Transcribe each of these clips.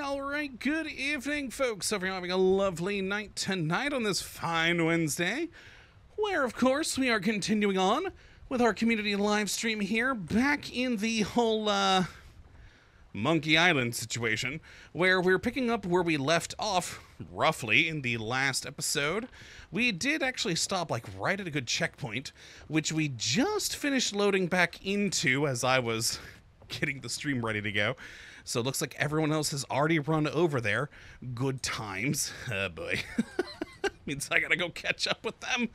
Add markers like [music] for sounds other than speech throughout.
All right, good evening, folks. Hope you're having a lovely night tonight on this fine Wednesday, where, of course, we are continuing on with our community live stream here, back in the whole, uh, Monkey Island situation, where we're picking up where we left off, roughly, in the last episode. We did actually stop, like, right at a good checkpoint, which we just finished loading back into as I was [laughs] getting the stream ready to go. So it looks like everyone else has already run over there. Good times. [laughs] Oh boy. [laughs] Means I gotta go catch up with them.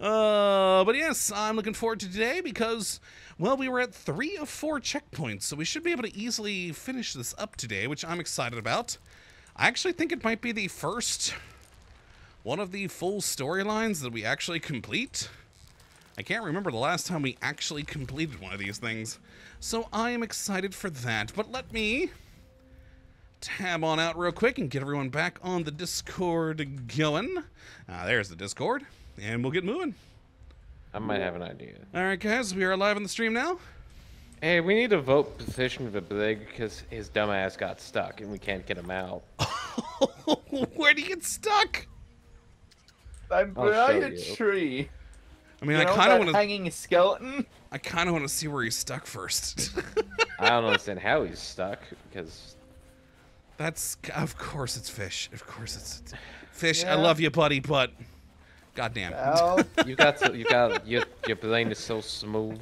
Uh, but yes, I'm looking forward to today because, well, we were at three of four checkpoints, so we should be able to easily finish this up today, which I'm excited about. I actually think it might be the first one of the full storylines that we actually complete. I can't remember the last time we actually completed one of these things. So I am excited for that. But let me tab on out real quick and get everyone back on the Discord going. Ah, there's the Discord. And we'll get moving. I might have an idea. All right, guys, we are live on the stream now. Hey, we need to vote position for Big because his dumbass got stuck and we can't get him out. [laughs] Where'd he get stuck? I'm I'll behind a you. tree. I mean, You I kind of want to. hanging skeleton. I kind of want to see where he's stuck first. [laughs] I don't understand how he's stuck because That's of course it's fish. Of course it's fish. I love you, buddy, but goddamn. Well, [laughs] you got to, you got your your brain is so smooth.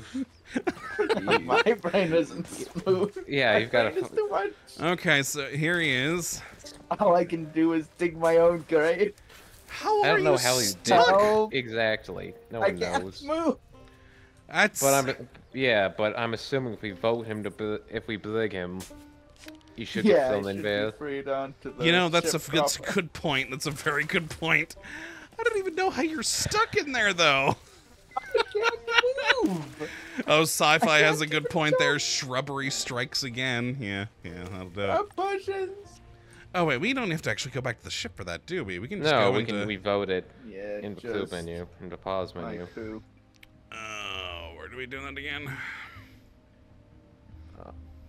[laughs] My brain isn't smooth. yeah, My you've got brain to. too much. Okay, so here he is. All I can do is dig my own grave. How I don't know you how he stuck? did Help. exactly. No I one can't knows. move. That's. But I'm yeah, but I'm assuming if we vote him to bl- if we blig him, he should get yeah, I thrown in be there. freed onto the You know, that's a ship that's a good point. That's a very good point. I don't even know how you're stuck in there, though. I oh, can't move. Oh, sci-fi has a good point there. Shrubbery strikes again. Yeah, yeah, that'll do it. I'm pushing. Oh wait, we don't have to actually go back to the ship for that, do we? We can just No, go we into. can we vote it Yeah, in the just food menu, in the pause menu. poo. Oh, where do we do that again?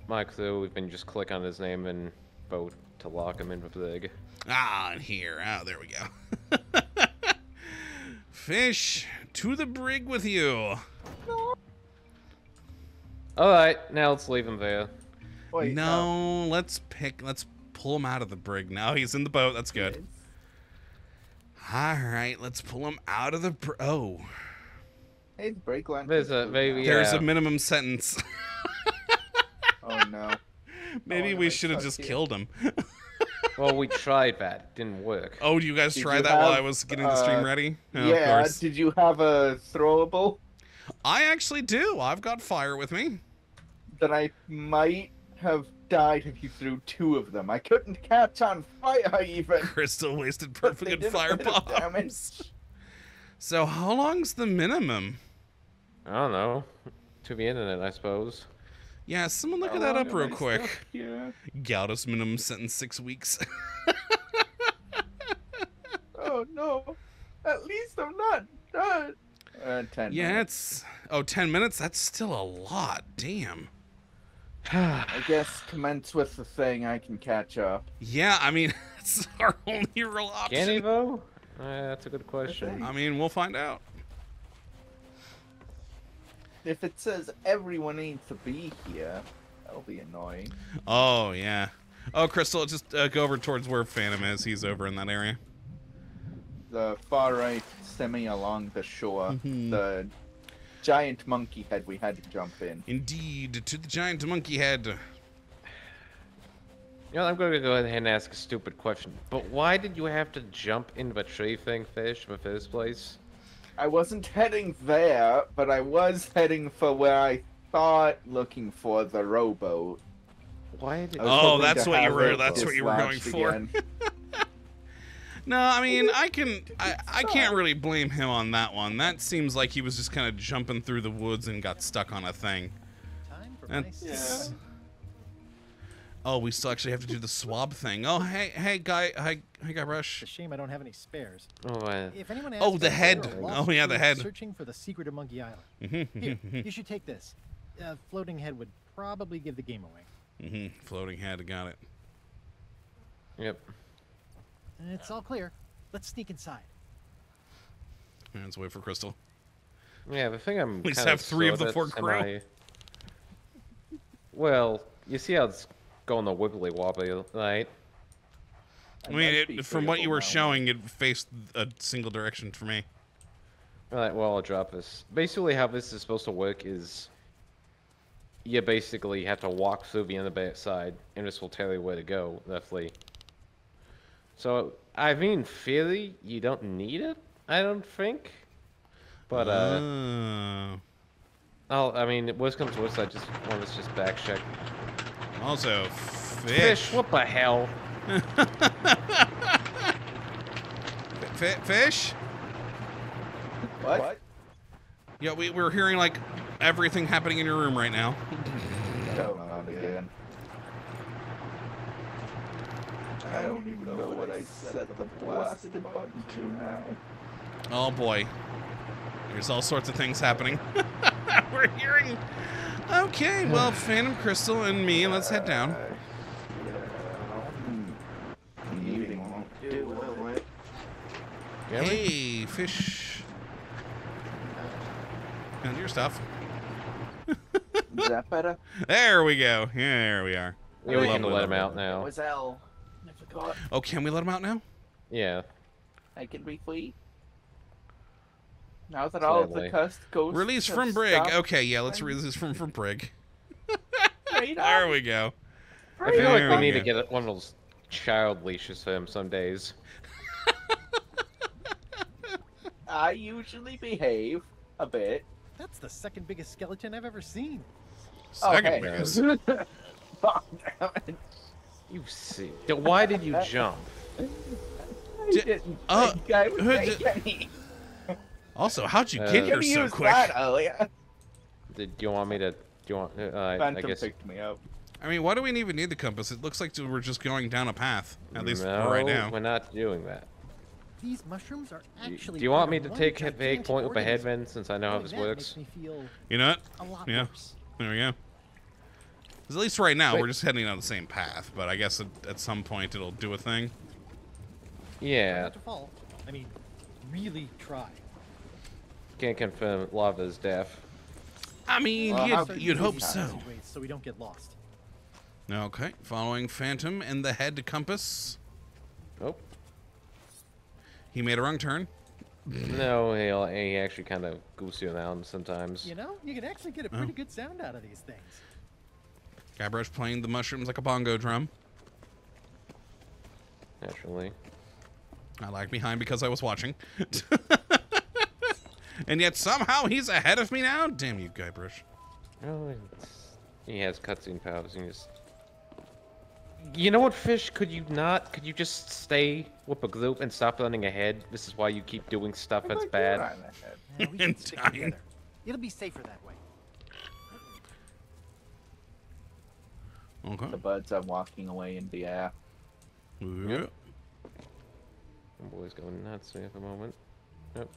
Mike, so we can just click on his name and vote to lock him in the blig. Ah, in here. Oh, there we go. [laughs] Fish to the brig with you. All right, now let's leave him there. Wait, no, let's pick. Let's pull him out of the brig. Now he's in the boat. That's good. All right, let's pull him out of the. Br- oh, Hey, the brake line. There's a- maybe- there's Yeah. a minimum sentence. [laughs] Oh no. Maybe Oh, we should have just here? killed him. [laughs] Well, we tried that, didn't work. Oh, you guys Did try you that while I was getting the stream uh, ready? Oh, yeah. Of course. Did you have a throwable I actually do. I've got fire with me. that I might have died if you threw two of them? I couldn't catch on fire even. [laughs] Crystal wasted but perfect good did a fire bit of damage. bombs. So how long's the minimum? I don't know. To the internet, I suppose. Yeah, someone look How at that up real quick. Yeah. here? Minimum sentence six weeks. [laughs] Oh no. At least I'm not done. Uh, ten. yeah, minutes. it's oh 10 minutes. That's still a lot. Damn. I guess commence with the thing I can catch up. Yeah, I mean [laughs] it's our only real option. Can he though? Uh, that's a good question. I mean, we'll find out. If it says everyone needs to be here, that'll be annoying. Oh yeah. Oh, Crystal, just uh, go over towards where Phantom is. He's over in that area. The far right semi along the shore, Mhm. the giant monkey head we had to jump in. Indeed, to the giant monkey head. You know, I'm going to go ahead and ask a stupid question. But why did you have to jump into the tree thing, fish, in the first place? I wasn't heading there, but I was heading for where I thought looking for the rowboat. Why did? Oh, that's what you were- that's what you were going for. [laughs] again. No, I mean, I can, I, I can't really blame him on that one. That seems like he was just kind of jumping through the woods and got stuck on a thing. Time for my That's... Yeah. Oh, we still actually have to do the swab thing. Oh, hey, hey, guy, hi, hey, guy, It's Rush. a shame I don't have any spares. Oh, uh, If anyone Oh, the head. Oh, yeah, the head. Searching for the secret of Monkey Island. [laughs] Here, you should take this. Uh, floating head would probably give the game away. hmm Floating head, got it. Yep. It's all clear. Let's sneak inside. Yeah, Let's wait for Crystal. Yeah, the thing I'm. [laughs] At least have three of the four at crew. semi- Well, you see how it's going the wibbly wobbly, right? I mean, it, from what you were showing, it faced a single direction for me. Alright, well, I'll drop this. Basically, how this is supposed to work is you basically have to walk through the end side, and this will tell you where to go, roughly. So, I mean, Philly, you don't need it, I don't think. But, uh, Oh. I'll, I mean, worst comes to worst, I just want to just back check. also, Fish, fish. what the hell? [laughs] Fi fish? What? Yeah, we, we're hearing like everything happening in your room right now. [laughs] Come on again. I don't even know what I set the blasted button to now. Oh boy. There's all sorts of things happening. [laughs] we're hearing. Okay, well, Phantom Crystal and me, let's head down. Eating won't do, will it? Yeah, we- Hey, fish. And your stuff. Is that better? There we go. Yeah, there we are. yeah, we can Lovely, let him out now. was L. I forgot. Oh, can we let him out now? Yeah. I can be free. Now that all of the Sadly. cursed ghosts Release have from Brig. stopped Okay, yeah, let's release from from Brig. [laughs] There we go. I feel like we we need to get one of those child leashes for him some days. [laughs] I usually behave a bit. That's the second biggest skeleton I've ever seen. Second okay. biggest. [laughs] Oh, Fuck, damn it. You see. Why did you jump? [laughs] I didn't uh, I would make any. [laughs] Also, how'd you Uh, get Could here so quick? that [laughs] earlier. Did you want me to? Do you want? Uh, I, I Phantom guess. picked me up. I mean, why do we even need the compass? It looks like we're just going down a path, at least no, right now. we're not doing that. These mushrooms are Do you- actually. do you want me to take a vague point with a organism. headman since I know how this works? Feel You know what? a lot Yeah. worse. There we go. 'Cause at least right now, Wait. we're just heading on the same path, but I guess at, at some point it'll do a thing. Yeah, Not to fall. I mean, really try. can't confirm lava's death. I mean, Well, you'd, could you'd you hope be so. Ways so we don't get lost. Okay, following Phantom and the head compass. Oh He made a wrong turn. no, he'll, he actually kind of goose you around sometimes. You know, you can actually get a Oh. pretty good sound out of these things. Guybrush playing the mushrooms like a bongo drum. Naturally. I lagged behind because I was watching. [laughs] and yet somehow he's ahead of me now? Damn you, Guybrush. Oh, it's, he has cutscene powers. And just. You know what, fish? Could you not? Could you just stay with a group and stop running ahead? This is why you keep doing stuff that's bad. you're ahead. Yeah, we [laughs] And should stick together. It'll be safer that way. Okay. The birds are walking away in the air. Yeah. My boy's going nuts at the moment. Yep.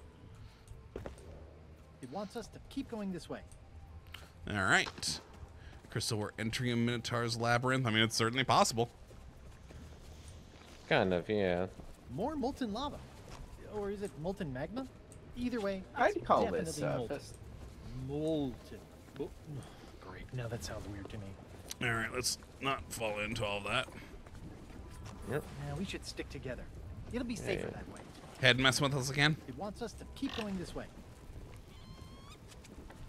It wants us to keep going this way. All right. Crystal, we're entering a Minotaur's labyrinth. I mean, it's certainly possible. Kind of, yeah. More molten lava. Or is it molten magma? Either way, I'd it's call this definitely molten. Molten. Oh, great. Now that sounds weird to me. All right, let's not fall into all that. Yep. Now we should stick together. It'll be safer yeah. that way. Head messing with us again? It wants us to keep going this way.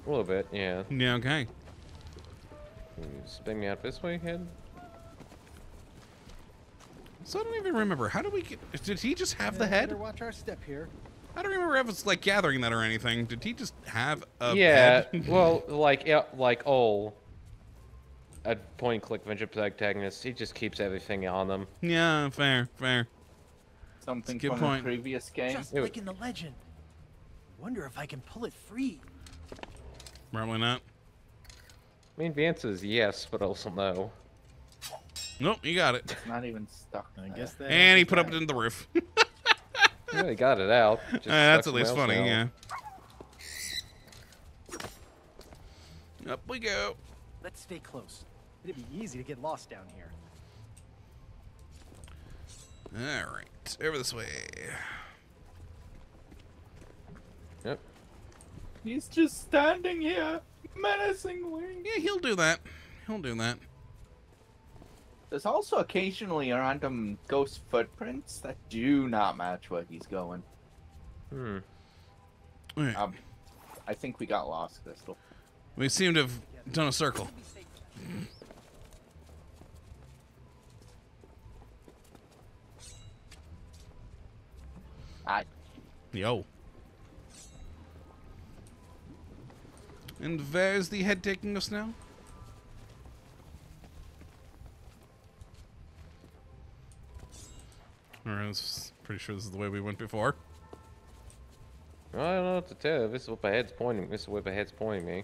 A little bit, yeah. Yeah, okay. Can you spin me out this way, head? So I don't even remember. How did we get. Did he just have the head? Watch our step here. I don't remember if it's like gathering that or anything. Did he just have a yeah. head? well, [laughs] like, yeah, like all. A point point-click venture protagonist, he just keeps everything on them. yeah, fair, fair. Something Good from point. a previous game. Just like in the legend. Wonder if I can pull it free. Probably not. I mean, the answer is yes, but also no. Nope, you got it. It's not even stuck. I guess that. And he answers put up it in the roof. [laughs] You really got it out. Uh, that's at least funny, else yeah. Up we go. Let's stay close. It'd be easy to get lost down here. All right, over this way. Yep. He's just standing here, menacingly. Yeah, he'll do that. He'll do that. There's also occasionally random ghost footprints that do not match where he's going. Hmm. All right. Um, I think we got lost, Crystal. We seem to have done a circle. I Yo. And where's the head taking us now? Alright, I was pretty sure this is the way we went before. I don't know what to tell you. This is what my head's pointing. This is where my head's pointing me.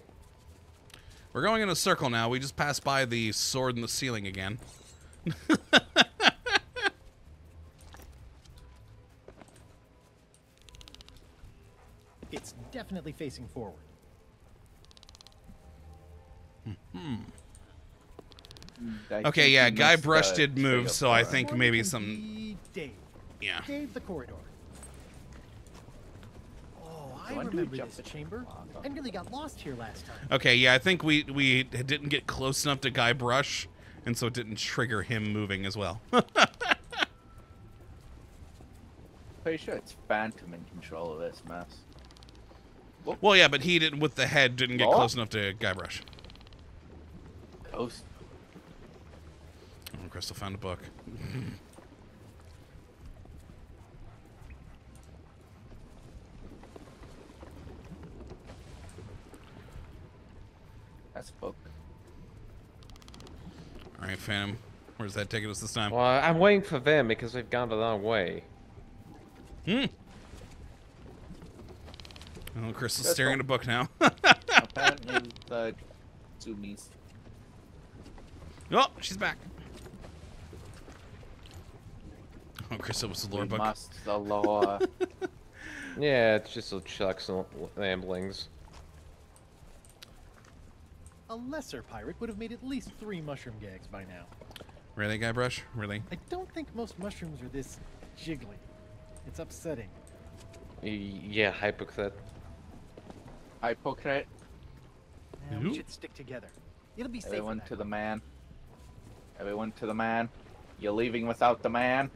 We're going in a circle now. We just passed by the sword in the ceiling again. [laughs] It's definitely facing forward. I Okay, yeah, we Guy missed Brush did move, so I think maybe some. Dave. Yeah. Dave the corridor. Oh, I Do I do remember jump this chamber. I nearly got lost here last time. Okay, yeah, I think we we didn't get close enough to Guybrush, and so it didn't trigger him moving as well. [laughs] Pretty sure it's Phantom in control of this mess. Well, yeah, but he didn't with the head didn't get Oh. close enough to Guybrush. Ghost. Oh, Crystal found a book. That's a book. All right, Phantom, where's that taking us this time? Well, I'm waiting for them because they've gone the wrong way. Hmm. Crystal's Crystal. staring at a book now. Apparently, [laughs] the uh, zoomies. oh, she's back. Oh, Crystal was the lore We book. must the lore. [laughs] Yeah, it's just a chucks and ramblings. A lesser pirate would have made at least three mushroom gags by now. Really, Guybrush? Really? I don't think most mushrooms are this jiggly. It's upsetting. Yeah, hypocrite. Hypocrite. Now Ooh. we should stick together. It'll be safer Everyone that to the man. Everyone to the man. You're leaving without the man.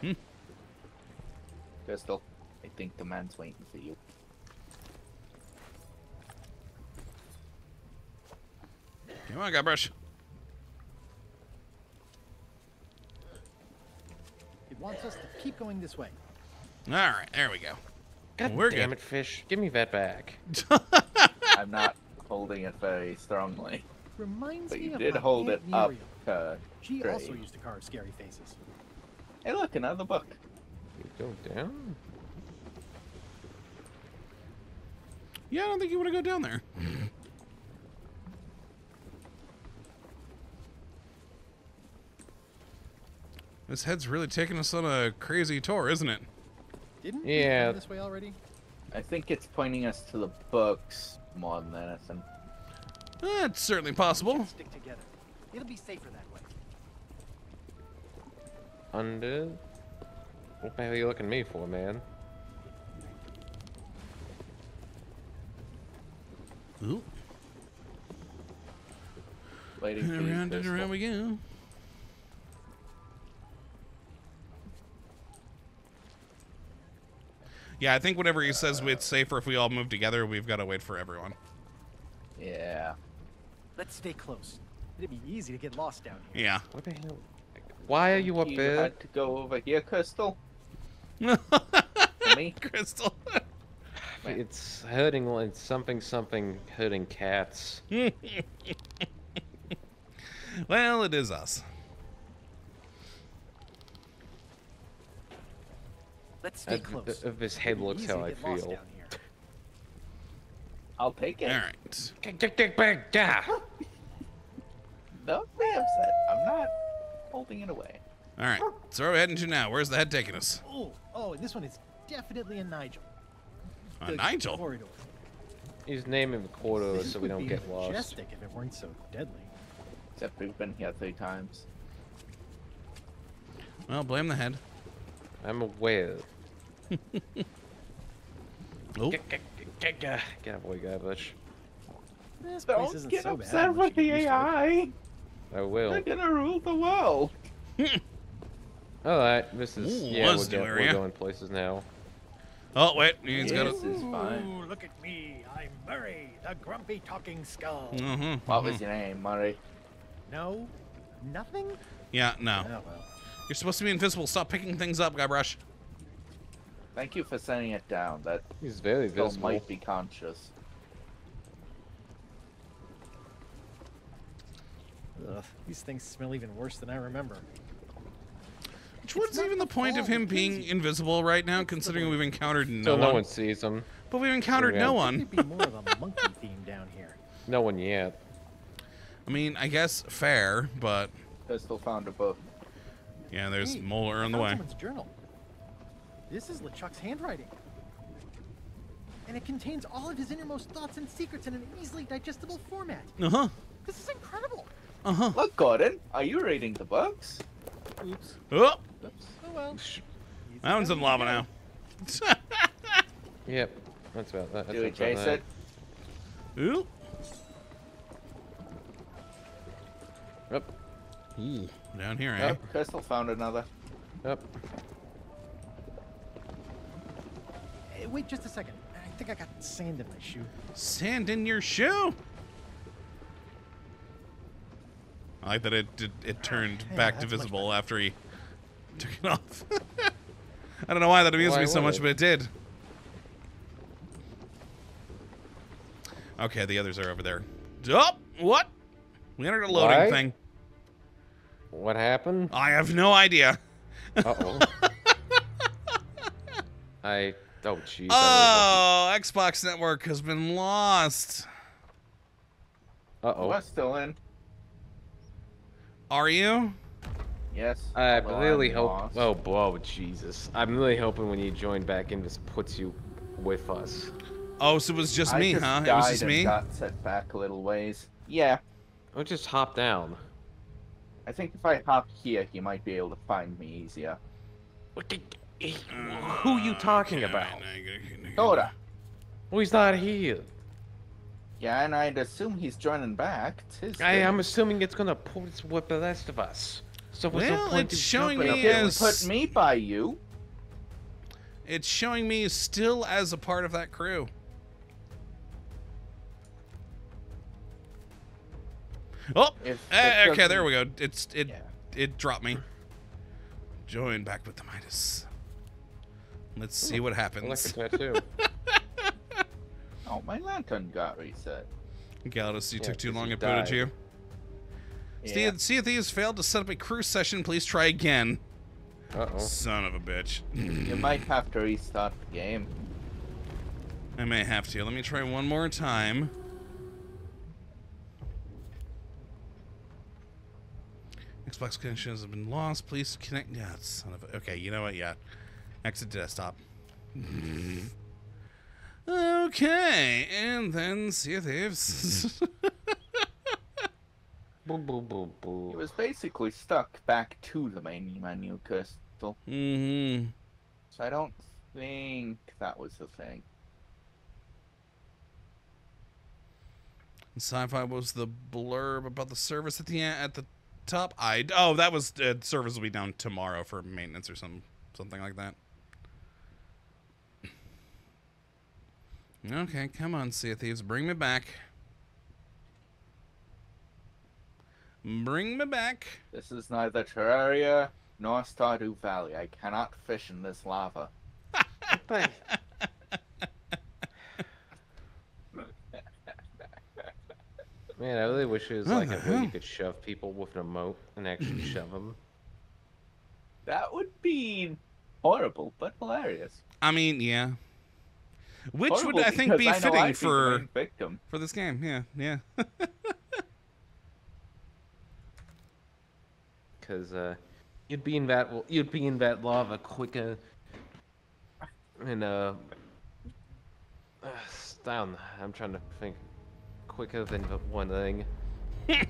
Hmm. Crystal, I think the man's waiting for you. Come on, Guybrush. It wants us to keep going this way. All right, there we go. God We're damn good. it, fish. Give me that back. [laughs] I'm not holding it very strongly, Reminds but you of did my hold it Aunt up. Muriel. Uh, She straight. also used to carve scary faces. Hey, look, another book. You go down? Yeah, I don't think you want to go down there. this head's really taking us on a crazy tour, isn't it? Didn't we Yeah. come this way already? I think it's pointing us to the books more than anything. That's certainly possible. Stick together. It'll be safer that way. Under? What the hell are you looking at me for, man? Ooh, Waiting for and around and around we go. Yeah, I think whenever he says it's safer if we all move together, we've got to wait for everyone. Yeah. Let's stay close. It'd be easy to get lost down here. Yeah. What the hell? Why are you up you there? had to go over here, Crystal. [laughs] Me. Crystal. [laughs] It's hurting like something something hurting cats. [laughs] well, it is us. Let's stay close. th- th- this head It'd looks how I feel. [laughs] I'll take it. All right. Get, get, get back down! Don't be upset. I'm not holding it away. All right. So where are we heading to now? Where's the head taking us? Oh, oh, this one is definitely a Nigel. A The Nigel. Corridor. He's naming the corridor This so we don't get lost. majestic if it weren't so deadly. Except we've been here three times. Well, blame the head. I'm aware. Oh, Get, get, get, get, get away, Garbage. This place Don't isn't get so upset once with the you get used to it. AI. I will. They're gonna rule the world. [laughs] Alright, this is. Ooh, yeah, we're, was go- we're going places now. oh wait, he's got This is fine. Ooh, look at me. I'm Murray, the grumpy talking skull. Mm-hmm. What was your name, Murray? No? Nothing? Yeah, no. Oh, well. You're supposed to be invisible. Stop picking things up, Guybrush. Thank you for sending it down. That He's very still visible. might be conscious. Ugh, these things smell even worse than I remember. Which what's even the the point of him being crazy. invisible right now, considering we've encountered no, So no one? one sees him. But we've encountered Yeah. no Could one. be more of a monkey theme down here. No one yet. I mean, I guess fair, but Pistol found a book. yeah, there's Hey, Molar I in the found way. Someone's journal. This is LeChuck's handwriting. And it contains all of his innermost thoughts and secrets in an easily digestible format. Uh huh. This is incredible. Uh huh. Look, Gordon, are you reading the books? Oops. Oh, Oops. Oh well. that one's in lava now. [laughs] Yep. That's about that. That's Do we about chase that. it? Ooh. Up. Ooh. Down here, eh? Oh, Crystal found another. Up. Wait just a second. I think I got sand in my shoe. Sand in your shoe. I like that it it, it turned Yeah, back to visible after he [laughs] took it off. [laughs] I don't know why that amused Why me so much, it? but it did. Okay, the others are over there. Oh, what? We entered a loading Why? thing. What happened? I have no idea. Uh oh. [laughs] I. Oh jeez. Oh, Xbox Network has been lost. Uh oh. I'm still in. Are you? Yes. I although really I'm hope. lost. Oh, whoa, Jesus! I'm really hoping when you join back in, this puts you with us. Oh, so it was just I me, just huh? It was just and me. got set back a little ways. Yeah. Or just hop down. I think if I hop here, he might be able to find me easier. Who you talking about? Toda. Well, he's not here. Yeah, and I'd assume he's joining back. It's I, am assuming it's gonna put us with the rest of us. So what's the Well, point it's of showing jumping But me it up didn't as- put me by you. It's showing me still as a part of that crew. Oh, If eh, okay, there we go. It's it Yeah. it dropped me. Join back with the Midas. Let's see what I like happens. a tattoo. [laughs] Oh, my lantern got reset. Galaxy Yeah, took too 'cause long. you It booted died. you. Yeah. See, see if these failed to set up a crew session. Please try again. Uh oh. Son of a bitch. You [laughs] might have to restart the game. I may have to. Let me try one more time. Xbox connections have been lost. Please connect. Yeah, son of a. Okay, you know what? Yeah. Exit desktop. okay, and then Sea of Thieves. [laughs] Boo boo boo It was basically stuck back to the main menu, Crystal. mm-hmm. So I don't think that was the thing. Sci-fi was the blurb about the service at the end, at the top. I oh that was uh, service will be down tomorrow for maintenance or some something like that. Okay, come on, Sea of Thieves, bring me back. Bring me back. This is neither Terraria nor Stardew Valley. I cannot fish in this lava. [laughs] Man, I really wish it was like the a uh-huh. way you could shove people with an emote and actually [clears throat] shove them. That would be horrible, but hilarious. I mean, yeah. Which Horrible would I think be know fitting I'd be the for victim. for this game? Yeah, yeah. [laughs] Because uh, you'd be in that you'd be in that lava quicker. And uh, uh, [sighs] down. I'm trying to think quicker than the one thing. [laughs]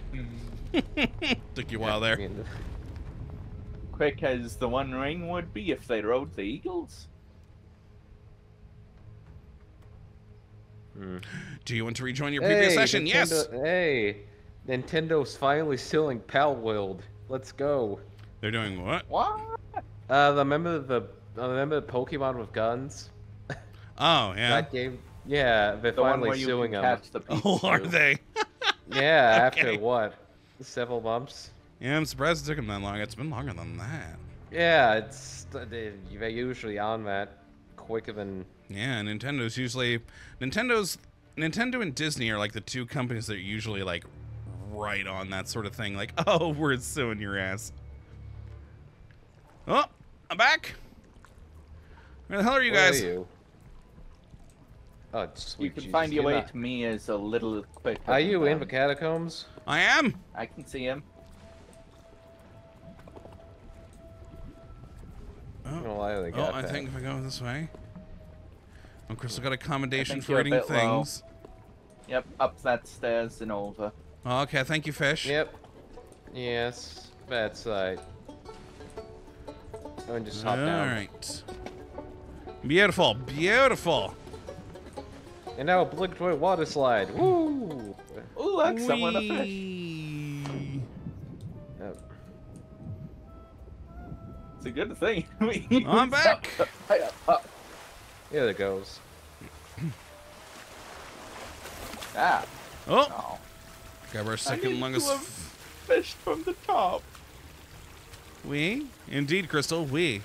Took you a while there. [laughs] Quick as the One Ring would be if they rode the Eagles. Hmm. Do you want to rejoin your previous session? Yes. Hey, Nintendo's finally selling Palworld. Let's go. They're doing what? What? Uh, remember the uh, remember the Pokemon with guns? [laughs] Oh, yeah. That game. Yeah, they're The one finally where you suing can them. catch the [laughs] Oh, are they? [laughs] Yeah, after what? Several months. Yeah, I'm surprised it took them that long. It's been longer than that. Yeah, it's they- they're usually on that quicker than Yeah, Nintendo's usually Nintendo's Nintendo and Disney are like the two companies that are usually like right on that sort of thing. Like, [laughs] oh, we're suing your ass. Oh, I'm back. Where the hell are you Where guys? Are you? Oh, sweet You can Jesus, find your way not- to me as a little quicker. Are than you in the catacombs? I am. I can see him. Oh, No, I only oh got I that. think if I go this way. Oh, Crystal got a commendation for you're reading bit low. things. Yep, up that stairs and over. Oh, okay, thank you, Fish. Yep. Yes, bad side. And just hop All down. right. Beautiful, beautiful. And now a obligatory water slide. Woo! Ooh, look, someone a fish. Yep. It's a good thing. [laughs] I'm back. [laughs] Hey, uh, Here it goes. [clears throat] ah, Oh, no. grab our I second need longest. to have fished from the top. We, indeed, Crystal, we.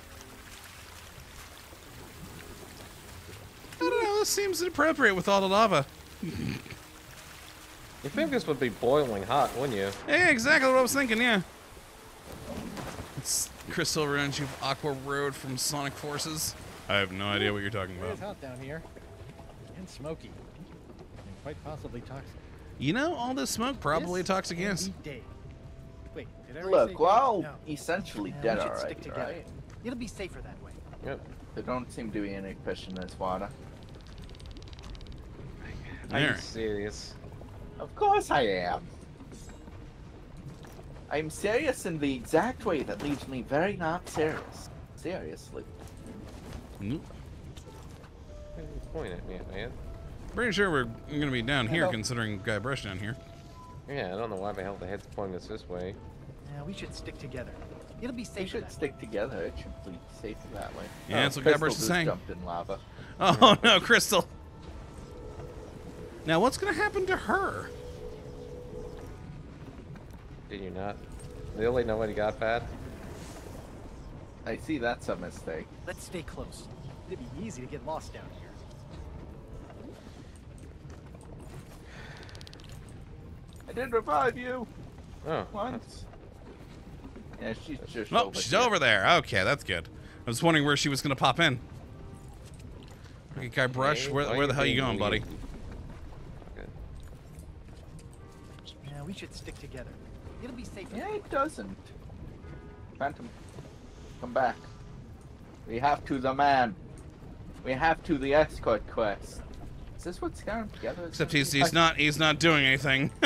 I don't know. This seems inappropriate with all the lava. [laughs] You think this would be boiling hot, wouldn't you? Yeah, exactly what I was thinking. Yeah. It's Crystal reminds you of Aqua Road from Sonic Forces. I have no idea what you're talking about. It is hot down here. And smoky. And quite possibly toxic. You know, all this smoke probably This toxic can gas. be Dave. Wait, did I Look, Dave? we're all No. essentially Yeah, dead we already, together. right? It'll be safer that way. Yep. There don't seem to be any fish in this water. Are you serious? Of course I am. I'm serious in the exact way that leaves me very not serious. Seriously. Nope. What are you pointing at me, man? Pretty sure we're gonna be down here, Hello. considering Guybrush down here. Yeah, I don't know why the hell the head's pointing us this way. Yeah, we should stick together. It'll be safe. We safer should that stick together. It should be safer that way. Yeah, Oh, that's what Guybrush Crystal is just saying. jumped in lava. [laughs] Oh no, Crystal. Now what's gonna happen to her? Did you not? Really? Nobody got that? I see that's a mistake. Let's stay close. It'd be easy to get lost down here. I did revive you Oh. once. Yeah, she's just Oh, over she's here. over there. Okay, that's good. I was wondering where she was gonna pop in. Okay, Guybrush, Hey, where, where the hell are you going, buddy? weird? Okay. Yeah, we should stick together. It'll be safer. Yeah, it doesn't. Phantom, come back. We have to the man. We have to the escort quest. Is this what's going together? Is Except he's he's not he's not doing anything. [laughs]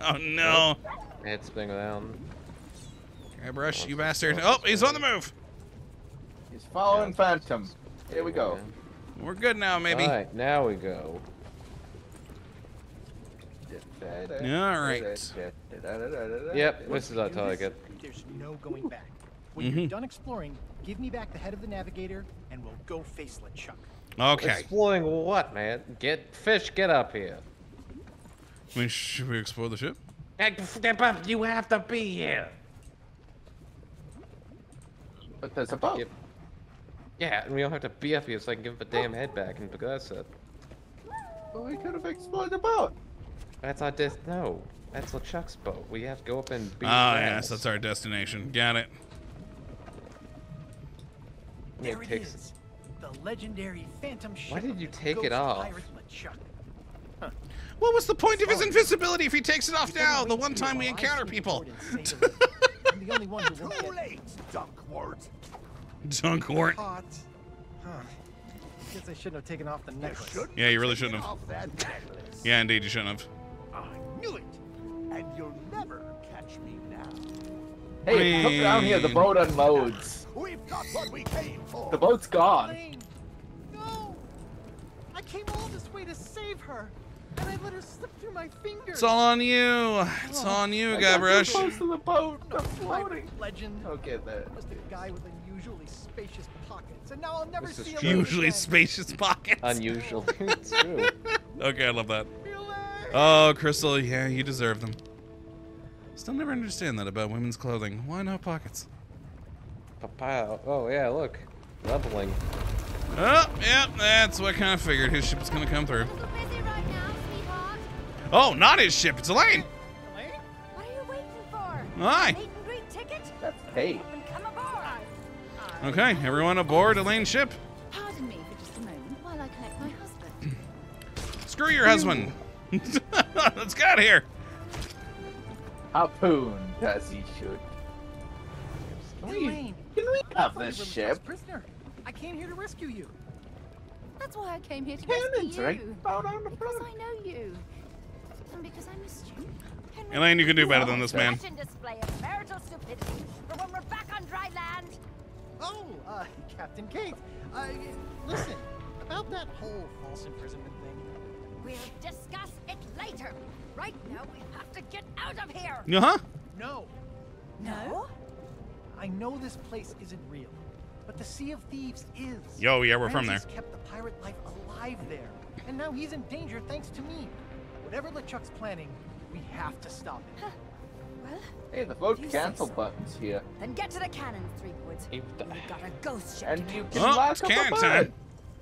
oh no, Head spin around. Guybrush, you bastard! Oh, he's on the move. He's following Phantom. Here we go. We're good now, maybe. Alright, now we go. All right. Yep, this is our Do target. There's no going back. When Mhm. you're done exploring, give me back the head of the navigator, and we'll go face LeChuck. Okay. Exploring what, man? Get fish, get up here. I mean, should we explore the ship? Step up, you have to be here. But there's a boat. Yep. Yeah, and we don't have to be up here so I can give him the damn head back and progress it. Well, we could have explored the boat. That's our des- no. That's LeChuck's boat. We have to go up and be Oh be yes, that's our destination. Got it. Yeah, There it takes- is. The legendary Phantom ship. Why did you take it ghost off? Pirate LeChuck. What was the point of his invisibility if he takes it off He now? The one time we encounter people. report and say the least. I'm the only one who won't get late, Dunkwart. Dunkwart. Hot. Huh. Guess I shouldn't have taken off the You necklace. shouldn't Yeah, you really shouldn't have. That. Yeah, indeed, you shouldn't have. I knew it. And you'll never catch me now. Hey, come down here. The boat unloads. We've got what we came for. The boat's gone. No! I came all this way to save her, and I let her slip through my fingers. It's all on you. It's all on you, I got too close to the boat. I'm floating. legend. Okay, there. Just a guy with unusually spacious pockets, and now I'll never This see true. Usually again. spacious pockets. Unusual. [laughs] it's true. Okay, I love that. Oh, Crystal, yeah, you deserve them. Still never understand that about women's clothing. Why no pockets? Pow. Oh yeah, look. Leveling. Oh, yeah, that's what I kind of figured. His ship was going to come through. A little busy right now. Oh, not his ship. It's Elaine. Elaine? What are you waiting for? Hi. Meet and ticket? That's Kate. Up and come aboard. Uh, okay, everyone aboard Elaine's ship. Pardon me for just a moment while I collect my husband. [clears throat] Screw your husband. [laughs] Let's get out of here. Harpoon, as he should. Elaine! Can we have this thought ship? Prisoner. I came here to rescue you. That's why I came here to Cannons rescue right you. out on the Because front. I know you. And because I missed you. Henry, Elaine, you can do better than this man. Such display of marital stupidity for when we're back on dry land. Oh, uh, Captain Kate. Uh, listen, about that whole false imprisonment thing. We'll discuss it later. Right now, we have to get out of here. Uh huh. No, No? I know this place isn't real, but the Sea of Thieves is. Yo, yeah, we're from there. Ramsey kept the pirate life alive there, and now he's in danger thanks to me. Whatever LeChuck's planning, we have to stop it. Well, Hey, the vote cancel so. button's here. then get to the cannon, Threepwood. If the- We've got a ghost ship And you catch. can Oh, lock it's up cannon time. bird.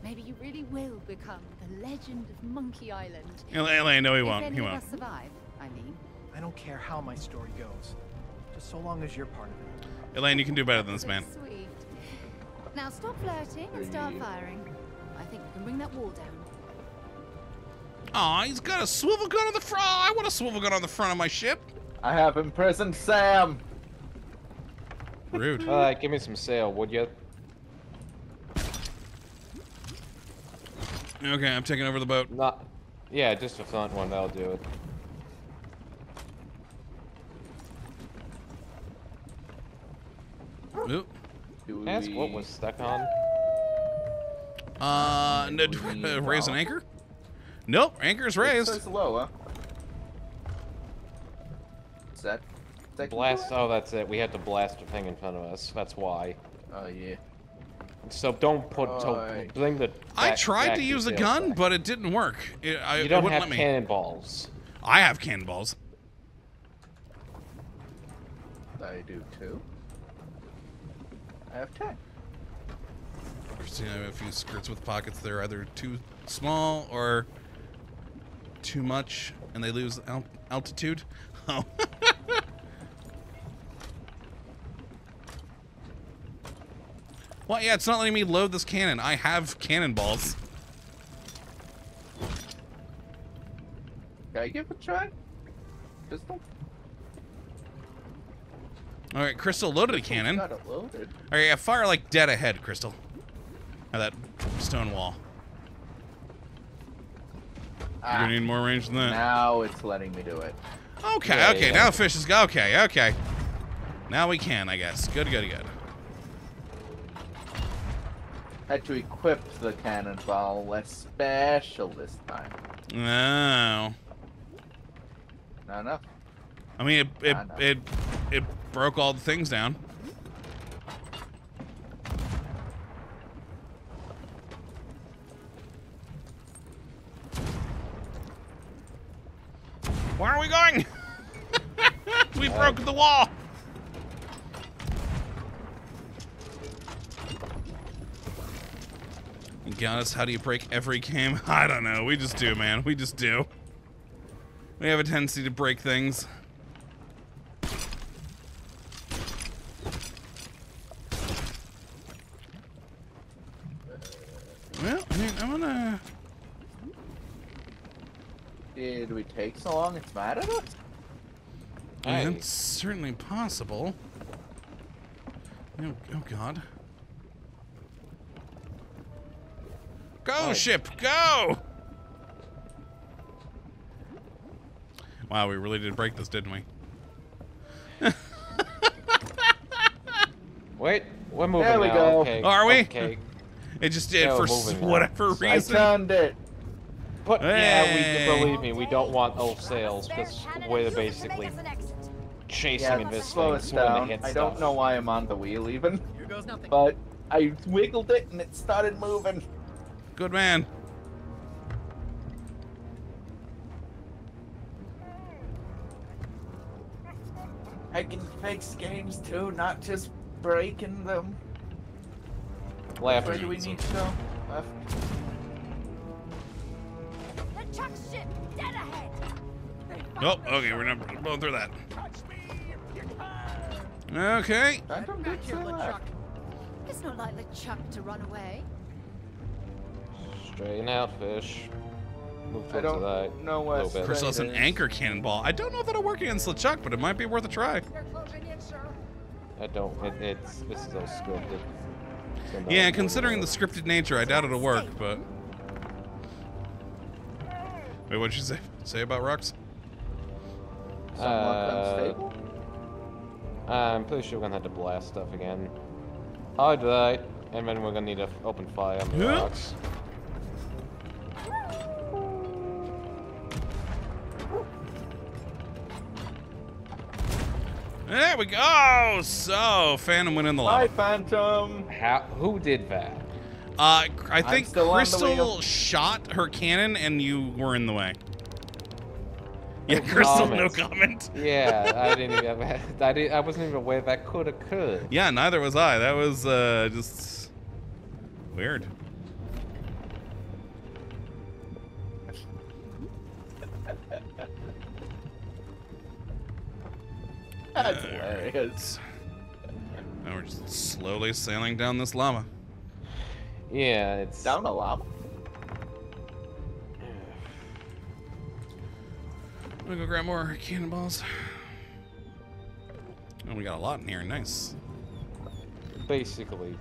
Maybe you really will become the legend of Monkey Island. Elaine, no, he if won't. any He of won't. us survive, I mean. I don't care how my story goes, just so long as you're part of it. Elaine, you can do better than this man. Sweet. Now stop flirting and start firing. I think we can bring that wall down. Aw, he's got a swivel gun on the front. I want a swivel gun on the front of my ship. I have imprisoned Sam. Rude. Uh, give me some sail, would you? Okay, I'm taking over the boat. Not. Yeah, just a front one. That'll do it. Oop. Do Ask what was stuck on. Uh, no, do we, uh, [laughs] raise an anchor? Nope, anchor's It raised. says lower. Is that? is that Blast. Oh, that's it. We had to blast a thing in front of us. That's why. Oh yeah. So don't put. So Alright. bring the. I tried to use a gun, back. but it didn't work. It, I, you don't wouldn't have let me. cannonballs. I have cannonballs. I do too. I have ten. Christina, I have a few skirts with pockets. They're either too small or too much, and they lose al- altitude. Oh. [laughs] well, yeah, it's not letting me load this cannon. I have cannonballs. Can I give it a try? Pistol? All right, Crystal loaded a cannon. Got it loaded. All right, yeah, fire like dead ahead, Crystal. At that stone wall. You're Ah, gonna need more range than that. now it's letting me do it. Okay, Yeah, okay, yeah. now fish is go. Okay, okay. Now we can, I guess. Good, good, good. Had to equip the cannonball less special this time. No. Not enough. I mean, it it, it it broke all the things down. Where are we going? [laughs] we broke the wall. Got us. How do you break every game? [laughs] I don't know. We just do, man. We just do. We have a tendency to break things. Well, I mean, I'm gonna. Did we take long it's mad at us? I mean, Hey. That's certainly possible. Oh, oh God. Go, Hey. ship, go! Wow, we really did break this, didn't we? [laughs] Wait, we're moving There we now. go. Okay. Are we? Okay. It just did Yeah, for we're s- moving now. whatever I I reason. turned it. But yeah, we believe me, we don't want off Grab a sales because we're use it to basically make us an exit. chasing Yeah, in this slow thing. us so down. hit I don't know why I'm on the wheel even, Here goes nothing. but I wiggled it and it started moving. Good man. I can fix games too, not just breaking them. Left. Where do we need to go? Left. LeChuck ship dead ahead. Oh, okay, we're not going through that. Touch me if you can. Okay. Phantom Back did here, say LeChuck. It's not like LeChuck to run away. Straighten out, fish. Move I towards the right. don't know where little bit. Chris has an anchor cannonball. I don't know if that'll work against LeChuck, but it might be worth a try. They're closing in, sir. I don't. It, it's it's still scripted. Yeah, considering the scripted nature, I doubt it'll work, but... Wait, what'd you say? Say about rocks? Somewhat Uh, unstable. I'm pretty sure we're gonna have to blast stuff again. Alright, and then we're gonna need to open fire on the Yeah. rocks. There we go! So, Phantom went in the Hi. Phantom. How? Who did that? Uh, I think still on the Crystal shot her cannon and you were in the way. Yeah, No [laughs] Crystal, no comment. comment. [laughs] Yeah, I didn't even. I didn't. I wasn't even aware that could occur. Yeah, neither was I. That was uh, just weird. [laughs] That's hilarious. Now we're just slowly sailing down this lava. Yeah, it's. Down a lot. [sighs] I'm gonna go grab more cannonballs. Oh, we got a lot in here. Nice. basically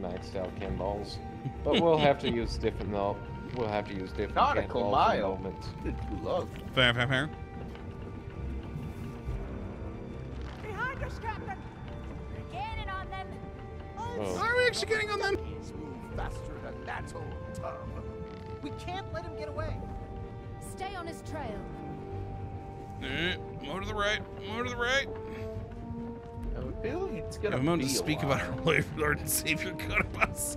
maxed out cannonballs. [laughs] But we'll have to use different though. We'll have to use different Nautical cannonballs in a mile. moment. Did. Fair, fair, fair. Behind us, Captain. Cannon on them. Oh. Are we actually getting on them? He's faster than that old tub. We can't let him get away. Stay on his trail. Eh, More to the right. More to the right. I have a feeling it's I gonna have a moment be to a speak about our [laughs] while. Lord Lord and Savior God of us.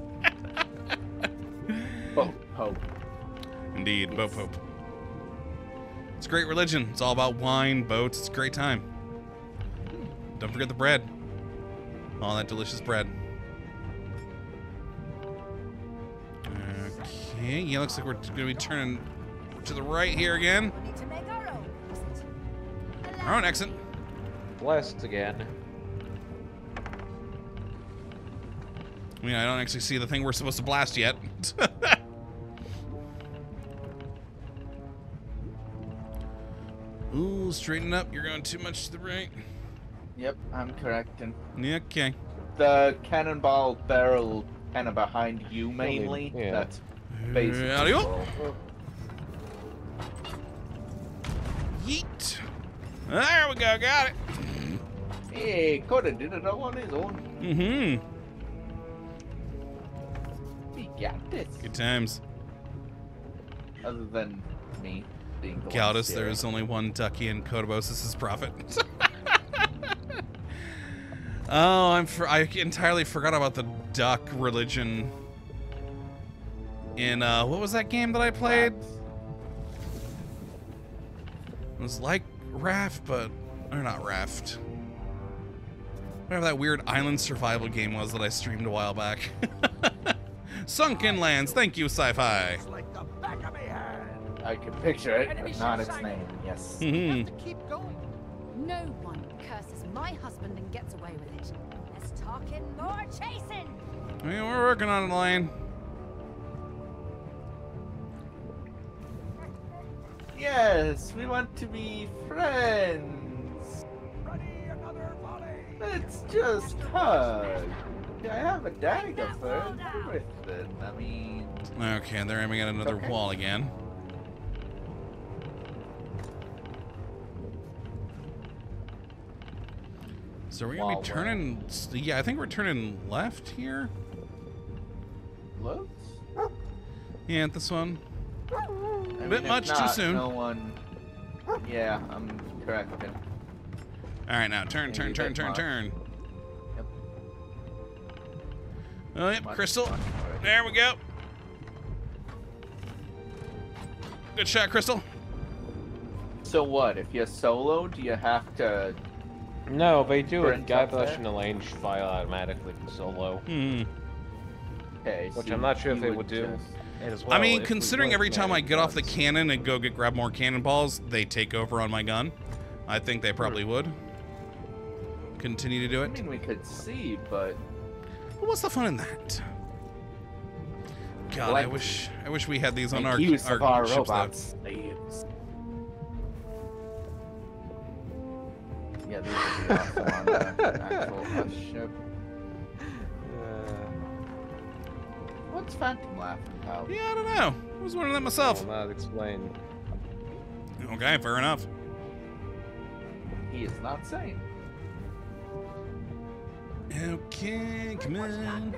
Oh, oh. Indeed, boat pope. It's a great religion. It's all about wine, boats. It's a great time. Don't forget the bread. All that delicious bread. Okay, yeah, looks like we're gonna be turning to the right here again. We need to make our own exit. Our own exit. Blast again. I mean, I don't actually see the thing we're supposed to blast yet. [laughs] Ooh, straighten up. You're going too much to the right. Yep, I'm correcting. Yeah, okay. The cannonball barrel kind of behind you mainly. yeah. That's basically. Howdy, oh. all. Yeet. There we go. Got it. Hey, coulda did it all on his own. Mm-hmm. He got this. Good times. Other than me being the Galdus, there is only one ducky in Kottabos's prophet. [laughs] oh, I'm for, I entirely forgot about the duck religion. In uh, what was that game that I played? It was like Raft, but or not Raft. Whatever that weird island survival game was that I streamed a while back. [laughs] Sunken Lands. Thank you, Sci-Fi. Like the back of my hand. I can picture it, but not its name. Yes. [laughs] We hmm have to keep going. No one curses my husband and gets away with it. Less talking, more chasing. I mean, we're working on it, Elaine. Yes, we want to be friends. Ready another volley. Let's just hug. I have a dagger for everything. I mean, Okay, they're aiming at another Okay. wall again. So we're gonna Wall be turning. Yeah, I think we're turning left here. Left? Yeah, this one. I Bit mean, if much too soon. No one. Yeah, I'm corrected. All right, now turn, turn, turn, turn, much. turn. Yep. Oh, yep, Much, Crystal. much. There we go. Good shot, Crystal. So what? If you're solo, do you have to? No, they do a Sprint guy up and a range fire automatically for solo. Hmm. Okay. Which so I'm not sure if they would would do. just- As I mean, considering every time I get off the cannon and go get grab more cannonballs, they take over on my gun. I think they probably hmm. would. Continue to do it. I mean, we could see, but But what's the fun in that? God, I wish I wish we had these on our, use our our ships, robots. Yeah, these would be awesome on the actual Hush [laughs] ship. What's Phantom laughing about? Yeah, I don't know. I was wondering that myself. I'll not explain. Okay, fair enough. He is not sane. Okay, come on.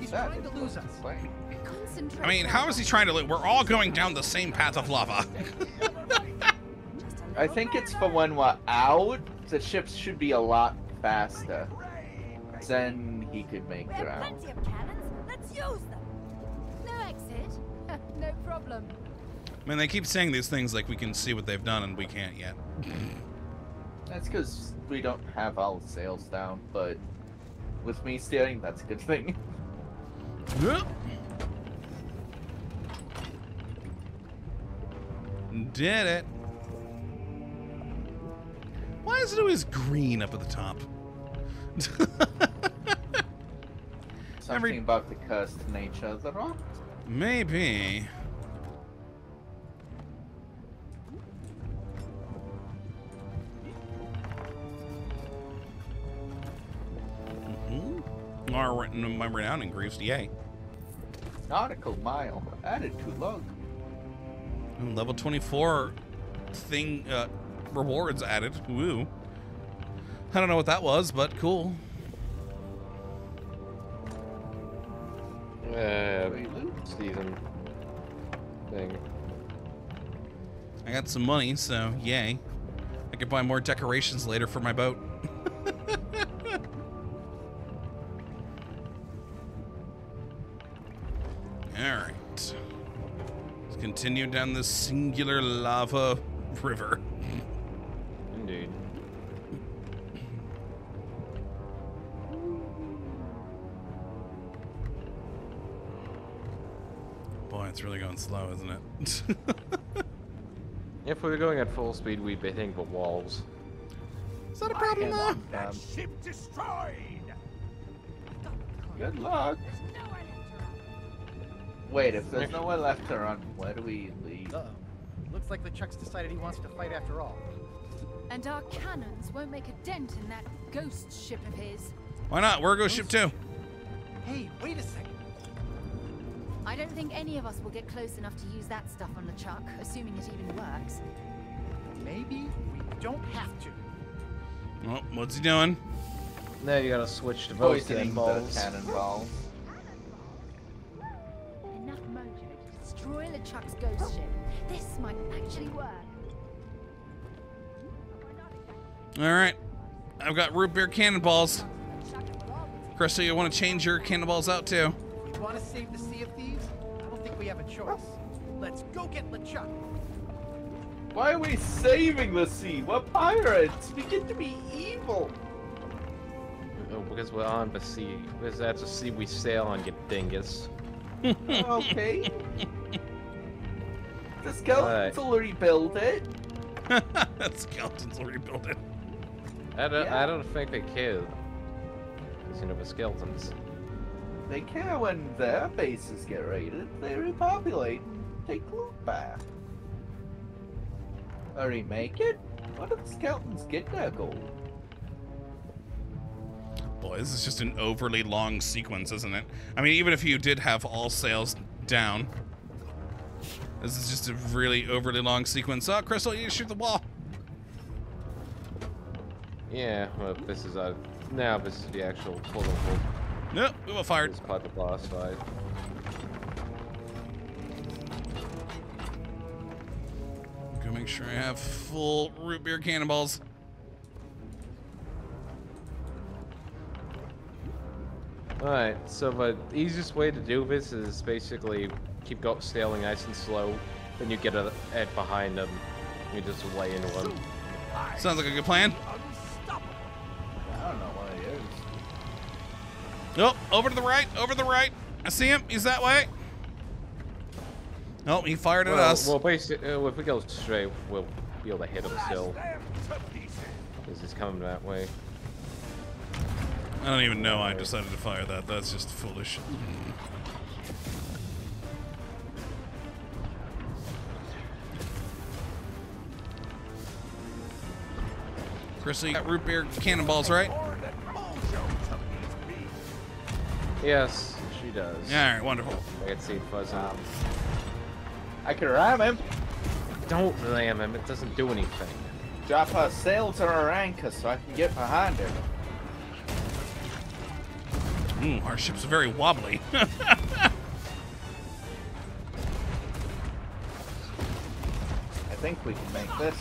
He's That trying to is lose not us. sane. Concentrate. I mean, how is he trying to? Li- We're all going down the same path of lava. [laughs] I think it's for when we're out. The ships should be a lot faster. Then he could make We have use them. No exit. [laughs] no problem. I mean, they keep saying these things like we can see what they've done and we can't yet. That's because we don't have all the sails down, but with me steering, that's a good thing. [laughs] Did it. Why is it always green up at the top? [laughs] Something Every- about the cursed nature of the rock. Maybe. Mm-hmm. Or written my renown increased, yay. Nautical mile added to log. And level 24 thing uh, rewards added. Woo. I don't know what that was, but cool. Uh, Wait, season thing. I got some money, so yay. I could buy more decorations later for my boat. [laughs] Alright. Let's continue down this singular lava river. Indeed. Boy, it's really going slow, isn't it? [laughs] If we were going at full speed, we'd be hitting the walls. Is that a problem Come though? That um, ship destroyed. Good luck. There's nowhere left to run. Wait, if there's nowhere left to run, where do we leave? Uh-oh. Looks like LeChuck's decided he wants to fight after all. And our cannons won't make a dent in that ghost ship of his. Why not? We're a go ship too. Hey, wait a second. I don't think any of us will get close enough to use that stuff on LeChuck, assuming it even works. Maybe we don't have to. Oh, what's he doing? Now you gotta switch to oh, both Poisoning the cannonballs. cannonballs. Enough mojo to destroy LeChuck's ghost ship. This might actually work. All right. I've got root beer cannonballs. LeChuck will Crystal, you want to change your cannonballs out too? We want to save the Sea of Thieves? I don't think we have a choice. Let's go get LeChuck. Why are we saving the sea? We're pirates. We get to be evil. Oh, because we're on the sea. Because that's a sea we sail on, you dingus. [laughs] Okay. [laughs] the skeletons will rebuild it. [laughs] Skeletons will rebuild it. I don't, Yeah. I don't think they care. Because, you know, the skeletons. They care when their bases get raided. They repopulate and take loot back. A remake it? What if the skeletons get their gold? Boy, this is just an overly long sequence, isn't it? I mean, even if you did have all sails down, this is just a really overly long sequence. Oh, Crystal, you shoot the wall. Yeah, well, this is a now this is the actual quote unquote Nope, we were fired. part of the boss fight. Go make sure I have full root beer cannonballs. Alright, so the easiest way to do this is basically keep go sailing nice and slow, then you get a Ed behind them, you just lay into them. Sounds like a good plan. Oh, over to the right, over to the right. I see him. He's that way. Oh, he fired at Well, us. well basically, uh, if we go straight, we'll be able to hit him still, them to pieces. because he's coming that way. I don't even know I decided to fire that. That's just foolish. Chrissy, you got root beer cannonballs, right? Yes, she does. Yeah, all right, wonderful. I can see it buzzing. Um, I can ram him. Don't ram him, it doesn't do anything. Drop our sails on our anchor so I can get behind him. Ooh, our ship's very wobbly. [laughs] I think we can make this.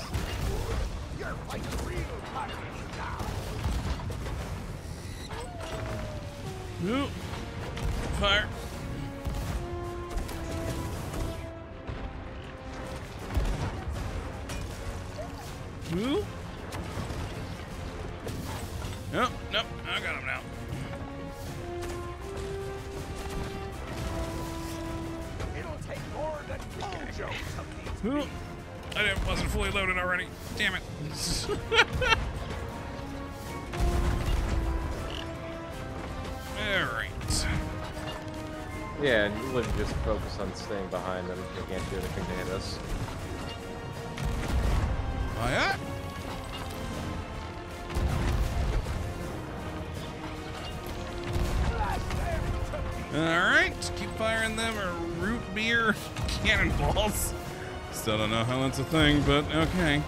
You're Fire. Ooh. Nope, nope, I got him now. It'll take more than to beat I didn't, wasn't fully loaded already. Damn it. [laughs] Yeah, and you wouldn't just focus on staying behind them. They can't do anything to hit us. Oh, yeah? Alright, keep firing them or root beer [laughs] cannonballs. Still don't know how that's a thing, but okay.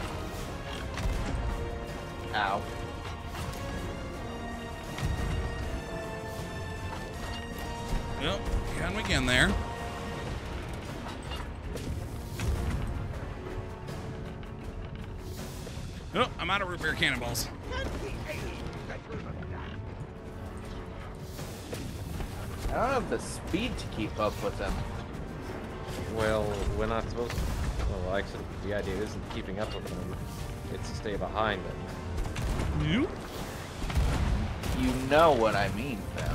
Cannonballs. Can't be any better than that. I don't have the speed to keep up with them. Well, we're not supposed to. Well, actually, the idea isn't keeping up with them. It's to stay behind them. You? You know what I mean, fam.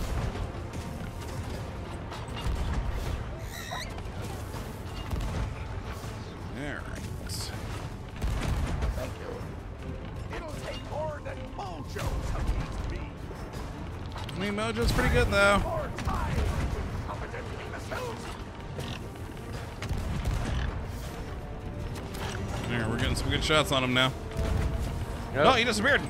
I mean, Mojo's pretty good, though. More time with competent imbeciles. There, we're getting some good shots on him now. Yep. Oh, he disappeared.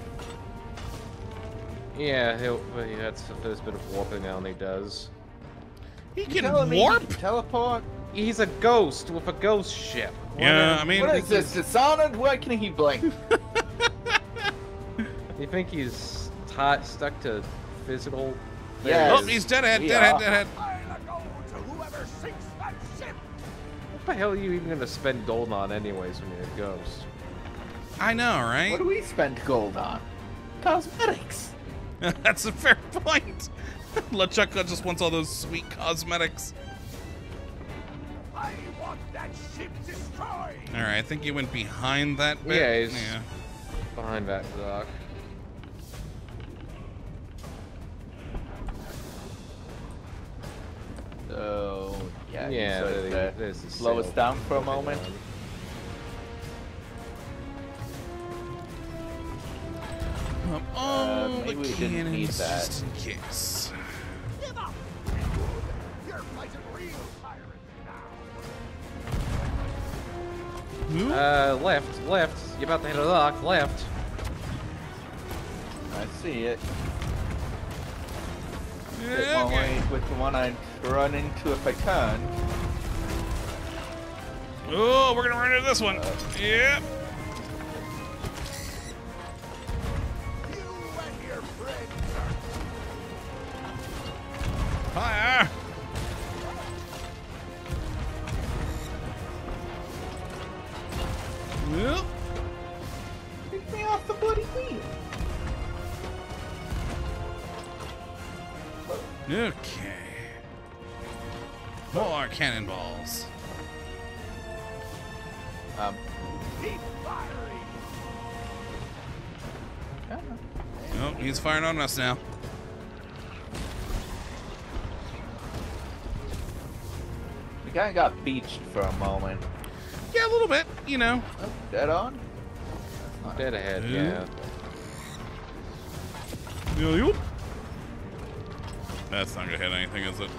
Yeah, he'll, well, he has a first bit of warping now, and he does. He You can telling me he warp? can teleport? He's a ghost with a ghost ship. What Yeah, a- I mean, What is this? Dishonored? Why can he blink? [laughs] You think he's ti stuck to physical? Yes. oh, he's deadhead, We deadhead, are. deadhead. I'll go to whoever sinks that ship. What the hell are you even gonna spend gold on, anyways, when you're a ghost? I know, right? What do we spend gold on? Cosmetics. [laughs] That's a fair point. [laughs] LeChuck just wants all those sweet cosmetics. I want that ship destroyed. All right, I think he went behind that bit. Yeah, he's- yeah. Behind that dock. So yeah, Yeah, sort of, there- uh, there's the slow us down for a moment. on. Up all Uh, the maybe we didn't need cannons that. just in case. Give up. You're fighting real pirates now. Uh, left, left. You're about to hit a dock. Left. I see it. Yeah, okay. with the one I'd run into if I can. Oh, we're gonna run into this one. Uh, yep. Fire! Yep. Pick me off the bloody wheel. Okay. More cannonballs. Um. Keep firing. yeah. Oh, he's firing on us now. We kind of got beached for a moment. Yeah, a little bit, you know. Oh, dead on. Dead ahead, Yeah. yeah. That's not gonna hit anything, is it?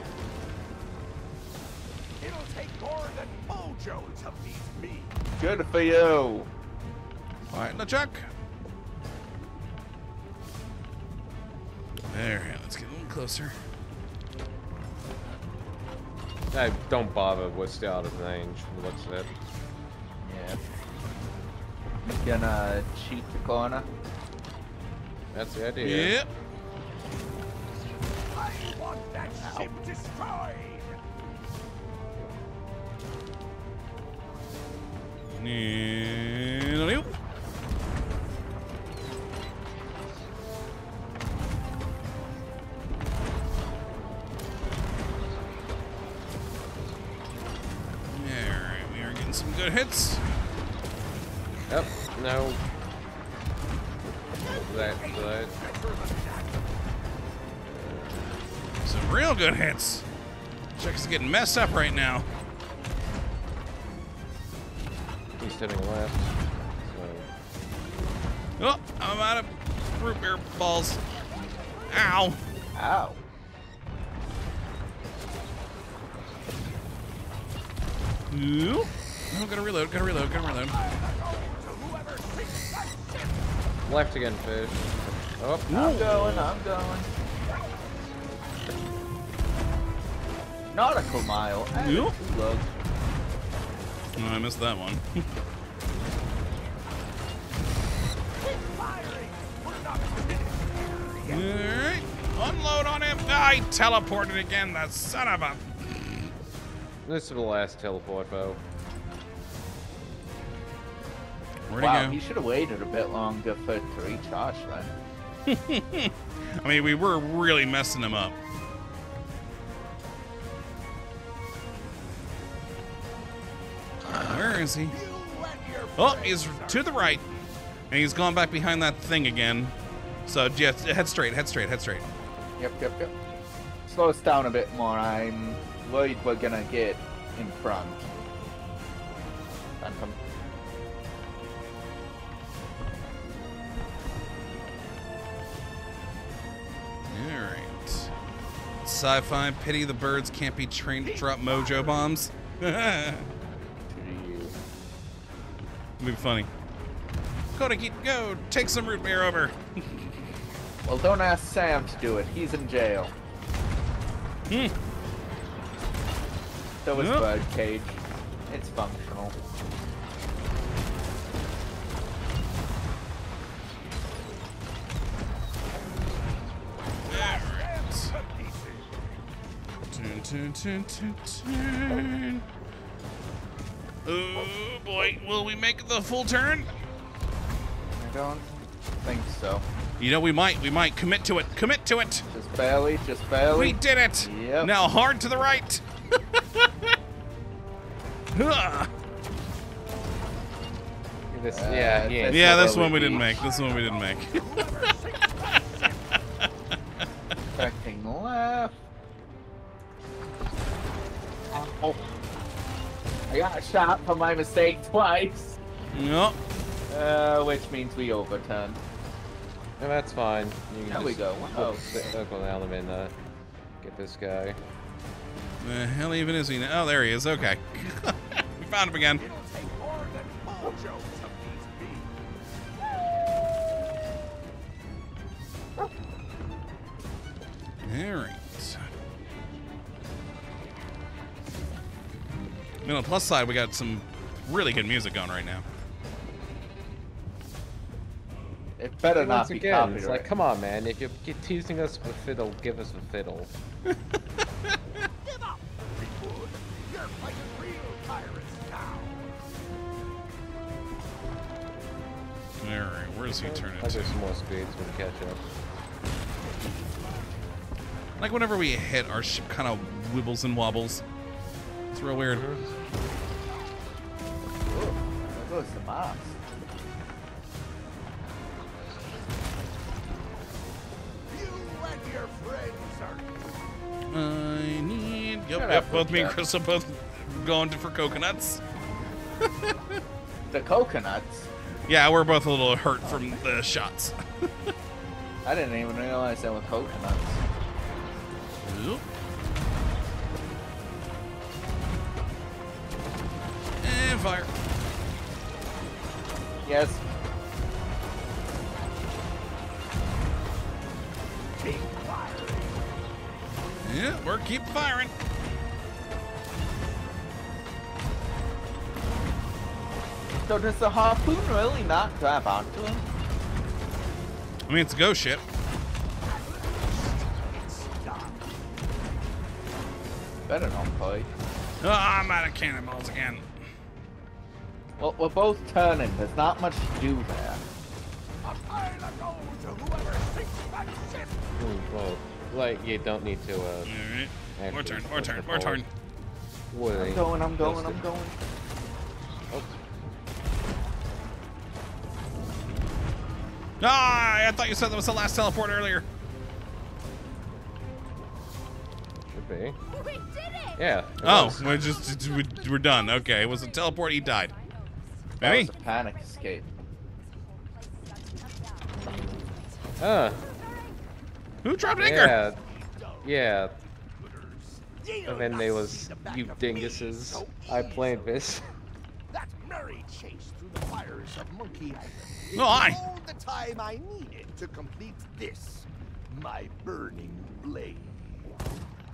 Mojo to beat me. Good for you. Alright, LeChuck. There, let's get a little closer. I don't bother we're still out of range. from the looks of it. Yeah. Gonna uh, cheat the corner. That's the idea. Yep. I want that ship destroyed. Yoop. Alright, we are getting some good hits. Yep. No. That good. Some real good hits. Chuck's getting messed up right now. He's hitting left. So Oh, I'm out of root beer balls. Ow. Ow. Oop. Oh, gotta reload, gotta reload, gotta reload. left again, fish. Oh, I'm going, I'm going. Nautical mile. and Yep. Look. Oh, I missed that one. Alright. Unload on him. I teleported again, the son of a. this is the last teleport bow. Where'd Wow, he he should have waited a bit longer for it to recharge then. [laughs] I mean, we were really messing him up. Where is he? Oh, he's to the right. And he's gone back behind that thing again. So, just head straight, head straight, head straight. Yep, yep, yep. Slow us down a bit more. I'm worried we're gonna get in front. Phantom. Alright. Sci fi pity the birds can't be trained to drop mojo bombs. [laughs] It'd be funny. Go to get go, take some root beer over. [laughs] Well, don't ask Sam to do it. He's in jail. Hmm. So is Yep. Birdcage. It's functional. Alright. Turn, turn, turn, turn, turn. Oh boy, will we make the full turn? I don't think so. You know, we might, we might commit to it. Commit to it. Just barely, just barely. We did it. Yep. Now hard to the right. Huh. [laughs] This, Uh, yeah, yeah. that's- yeah, this one we we didn't make. This one we didn't make. [laughs] Checking left. Oh. I got shot for my mistake twice. Nope. Uh, which means we overturned. And that's fine. You can There we go. Wow. Look go down and uh, get this guy. The hell even is he now? Oh, there he is. Okay. [laughs] we found him again. It'll take mean, on the plus side, we got some really good music going right now. It better not Once be again, copyright. it's like, come on, man. If you're teasing us with fiddle, give us a fiddle. Give up, You're fighting real pirates now. All right. Where does he turn Like into? there's some more speeds when you catch up. Like whenever we hit, our ship kind of wibbles and wobbles. It's real weird. Ooh, there goes the mast. You and your friends are I need. Yep, Shut yep. up, Both me and Chris are both going for coconuts. The coconuts. Yeah, we're both a little hurt from um, the shots. [laughs] I didn't even realize they were coconuts. Firing. Yeah, we're keep firing. So does the harpoon really not grab onto him? I mean, it's a ghost ship. Better not play. Oh, I'm out of cannonballs again. Well, we're both turning. There's not much to do there. A pile of gold to whoever sinks that ship. Hmm, well, like you don't need to. Uh, All right. More turn, more turn, more turn. forward. I'm going, I'm going, I'm going. Oh, Ah, I thought you said that was the last teleport earlier. should be. We did it! Yeah. it Oh, was. we're just we- we're done. Okay, it was a teleport. He died. That Maybe. was a panic escape. Ah, Who dropped anchor? yeah, yeah. You'll And then they was the you dinguses. so I played this. [laughs] That merry chase through the fires of Monkey Island. is Oh, aye. all the time I needed to complete this, my burning blade.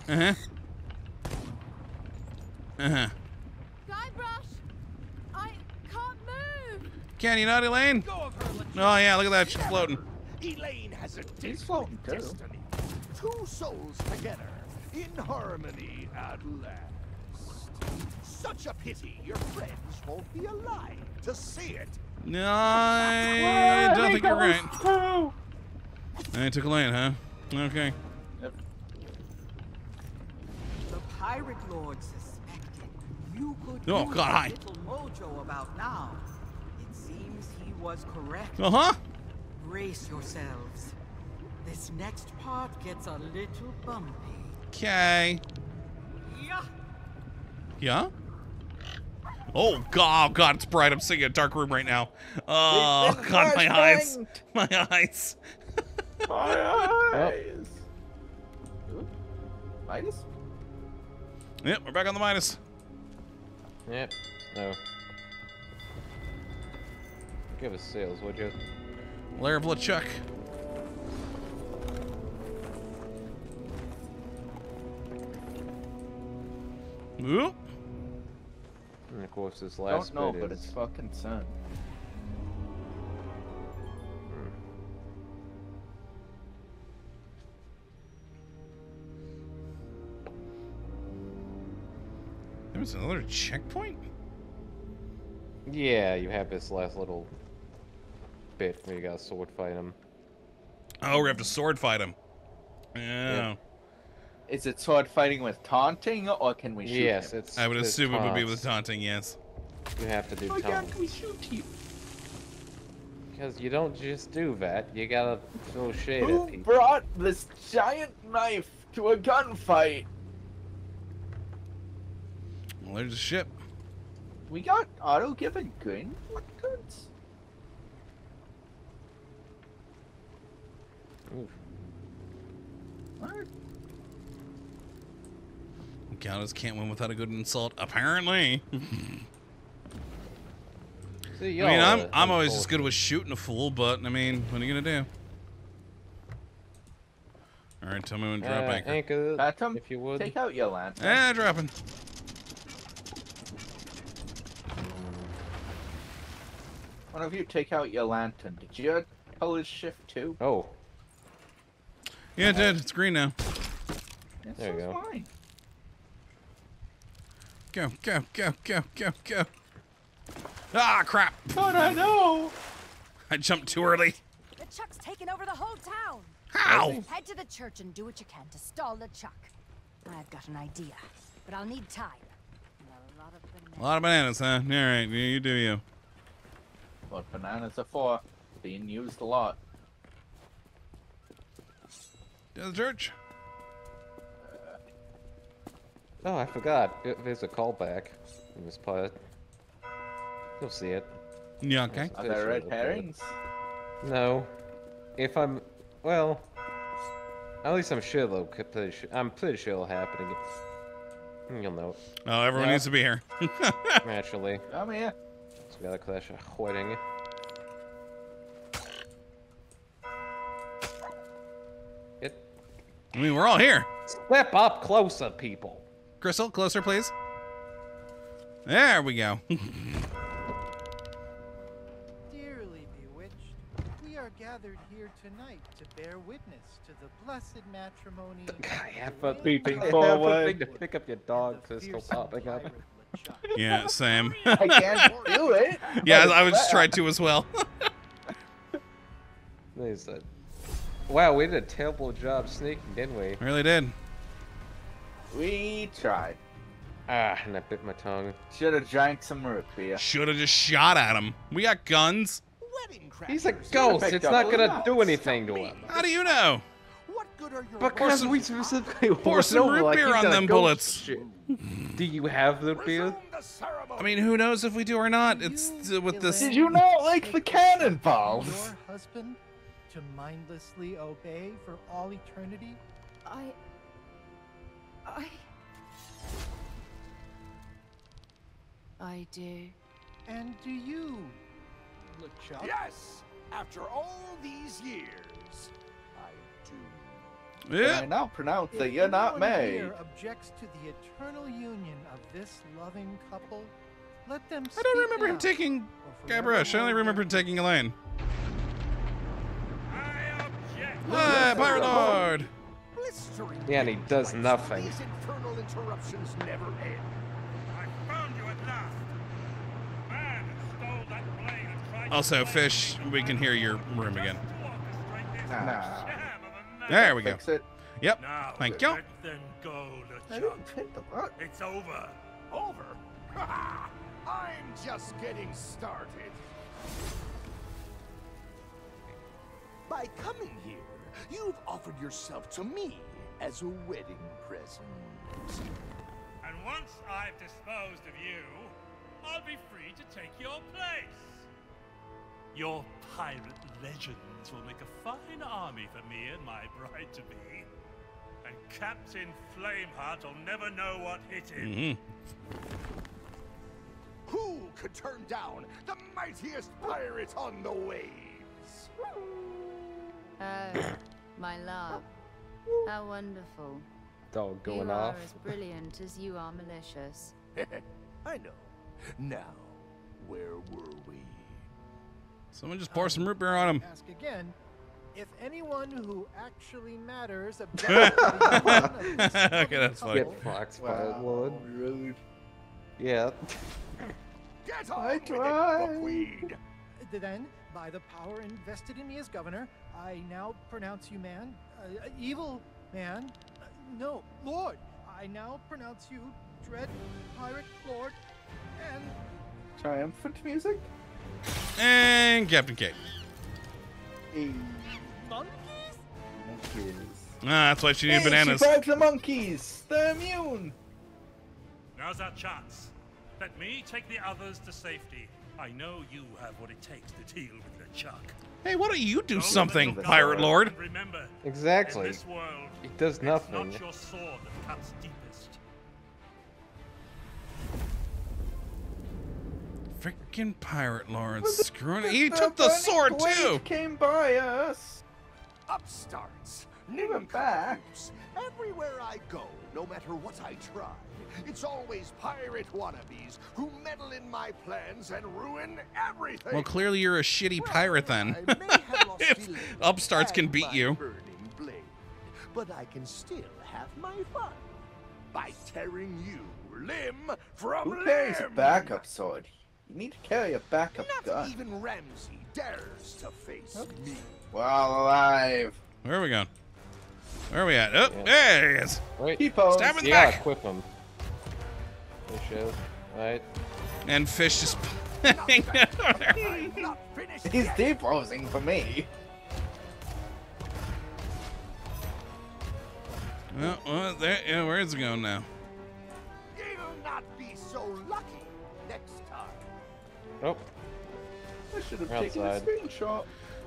Uh huh. Uh huh. Guybrush! I can't move! Can you not, Elaine? Go of her, LeChuck. Oh yeah, look at that. She's floating. Elaine has a He's different floating too. destiny. Two souls together, in harmony at last. Such a pity your friends won't be alive to see it. No, I don't think you're right. I took Elaine, huh? Okay. The pirate lord suspected you could Oh, God, hi. little mojo about now. It seems he was correct. Uh huh. Brace yourselves. This next part gets a little bumpy. Okay. Yeah. Yeah. Oh god, oh god, it's bright. I'm sitting in a dark room right now. Oh god, my eyes, my eyes. [laughs] My eyes. Ooh. Midas? Yep, we're back on the minus. Yep. No. Give us sales, would you? Lair of LeChuck. Ooh. And of course, this last Don't know, bit but is it's fucking sun. There was another checkpoint? yeah. You have this last little bit where you gotta sword fight him. Oh, we have to sword fight him. Yeah. Is it sword fighting with taunting, or can we shoot Yes, him? it's. I would it's assume it would be with taunting, yes. You have to do Why taunts. can't we shoot you? Because you don't just do that. You gotta throw shade at Who people. brought this giant knife to a gunfight? Well, there's a ship. We got auto given gun guns. Oof. What? Countess can't win without a good insult, apparently. [laughs] See, I mean, I'm uh, I'm always just good with shooting a fool, but I mean, what are you gonna do? All right, tell me when to drop Uh, anchor. anchor, Phantom, if you would. take out your lantern. Ah, dropping. One of you take out your lantern. Did your colors shift too? Oh, Yeah, it did. It's green now. Yes, There you so's go. mine. Go, go, go, go, go, go. Ah, crap. But I know. I jumped too early. LeChuck's taken over the whole town. How? Head to the church and do what you can to stall LeChuck. I've got an idea, but I'll need time. A lot of A lot of bananas, huh? All right, you you do you. What bananas are for? Being used a lot. To the church. Oh, I forgot. There- There's a callback in this part. You'll see it. Yeah, okay. Are there red it'll herrings? No. If I'm, well, at least I'm sure they'll. Pretty sure, I'm pretty sure it'll happen again. Hmm, you'll know it. Oh, everyone Yeah. needs to be here. [laughs] Naturally. Come here. So we gotta clash a wedding. I mean, we're all here. Step up closer, people. Crystal, closer, please. There we go. [laughs] Dearly bewitched, we are gathered here tonight to bear witness to the blessed matrimony. I have of a the peeping Lady forward. Wood to pick up your dog, and the Crystal popping up. yeah, same. [laughs] I can't do it. yeah, I was just [laughs] trying to as well. They said, "Wow, we did a terrible job sneaking, didn't we?" really did. We tried. Ah, and I bit my tongue. Should have drank some root beer. Should have just shot at him. We got guns. He's a ghost. It's not gonna lot. do anything to him. How do you know? What good are your Because some- we specifically pour warned some root like, beer he's on got them bullets. Do you have root beer? Resume the ceremony. I mean, who knows if we do or not? It's uh, with this. Did you not like the cannonballs? Your husband to mindlessly obey for all eternity? I. I. I do. And do you, LeChuck? Yes, after all these years, I do. Yeah. I now pronounce If that you're not anyone married. here objects to the eternal union of this loving couple, let them I don't speak remember him taking or Guybrush. I only remember their taking Elaine. I object. Pirate Lord. Yeah, and he does nothing. These infernal interruptions never end. I found you at last. Man stole that blade and tried Also, Fish, we can hear your room again. Just to orchestrate this Nah. sham of a There we go. Fix it. Yep. Now, Thank you. let go, I LeChuck. didn't hit the button. It's over. Over? [laughs] I'm just getting started. By coming here, you've offered yourself to me as a wedding present. And once I've disposed of you, I'll be free to take your place. Your pirate legends will make a fine army for me and my bride to be. And Captain Flameheart will never know what hit him. hmm Who could turn down the mightiest pirate on the waves? Oh, my love. How wonderful. Dog going you off. are as brilliant as you are malicious. [laughs] I know. Now, where were we? Someone just pour some root beer on him. Ask again. If anyone who actually matters [laughs] objects to the union of this Okay, that's funny. Get fox, Pirate Wow, Lord. Oh, rude. Yeah. [laughs] Get I on with it, tried. buckwheat! Then, by the power invested in me as governor, I now pronounce you man, uh, evil man. Uh, no, Lord. I now pronounce you dread pirate lord, and Triumphant music? And Captain Kate. Hey, monkeys. monkeys. Ah, that's why she needed Hey, bananas. She bribed the monkeys. They're immune. Now's our chance. Let me take the others to safety. I know you have what it takes to deal with LeChuck. Hey, why don't you do Go something, Pirate Lord? Remember, Exactly. in this world, He does it's nothing. not your sword that cuts deepest. Freaking Pirate Lord. Screwing He The took the sword, blade too. Came by us. Upstarts! Even back. nincompoops. Everywhere I go, no matter what I try, it's always pirate wannabes who meddle in my plans and ruin everything. Well, clearly you're a shitty Well, pirate then. I may have [laughs] lost If upstarts can beat you. blade, but I can still have my fun by tearing you limb from Who limb. carries a backup sword? You need to carry a backup Not gun. even Ramsey dares to face me. While alive. Where are we going? Where are we at? Oh, Yeah. there he is. Wait, Keep on. Stab in the you back. equip him. They should. Right. And fish just. I'm not finished He's yet. deposing for me. well, well, there, yeah, where is it going now? You'll not be so lucky next time. Oh, I should have We're taken a outside. screenshot.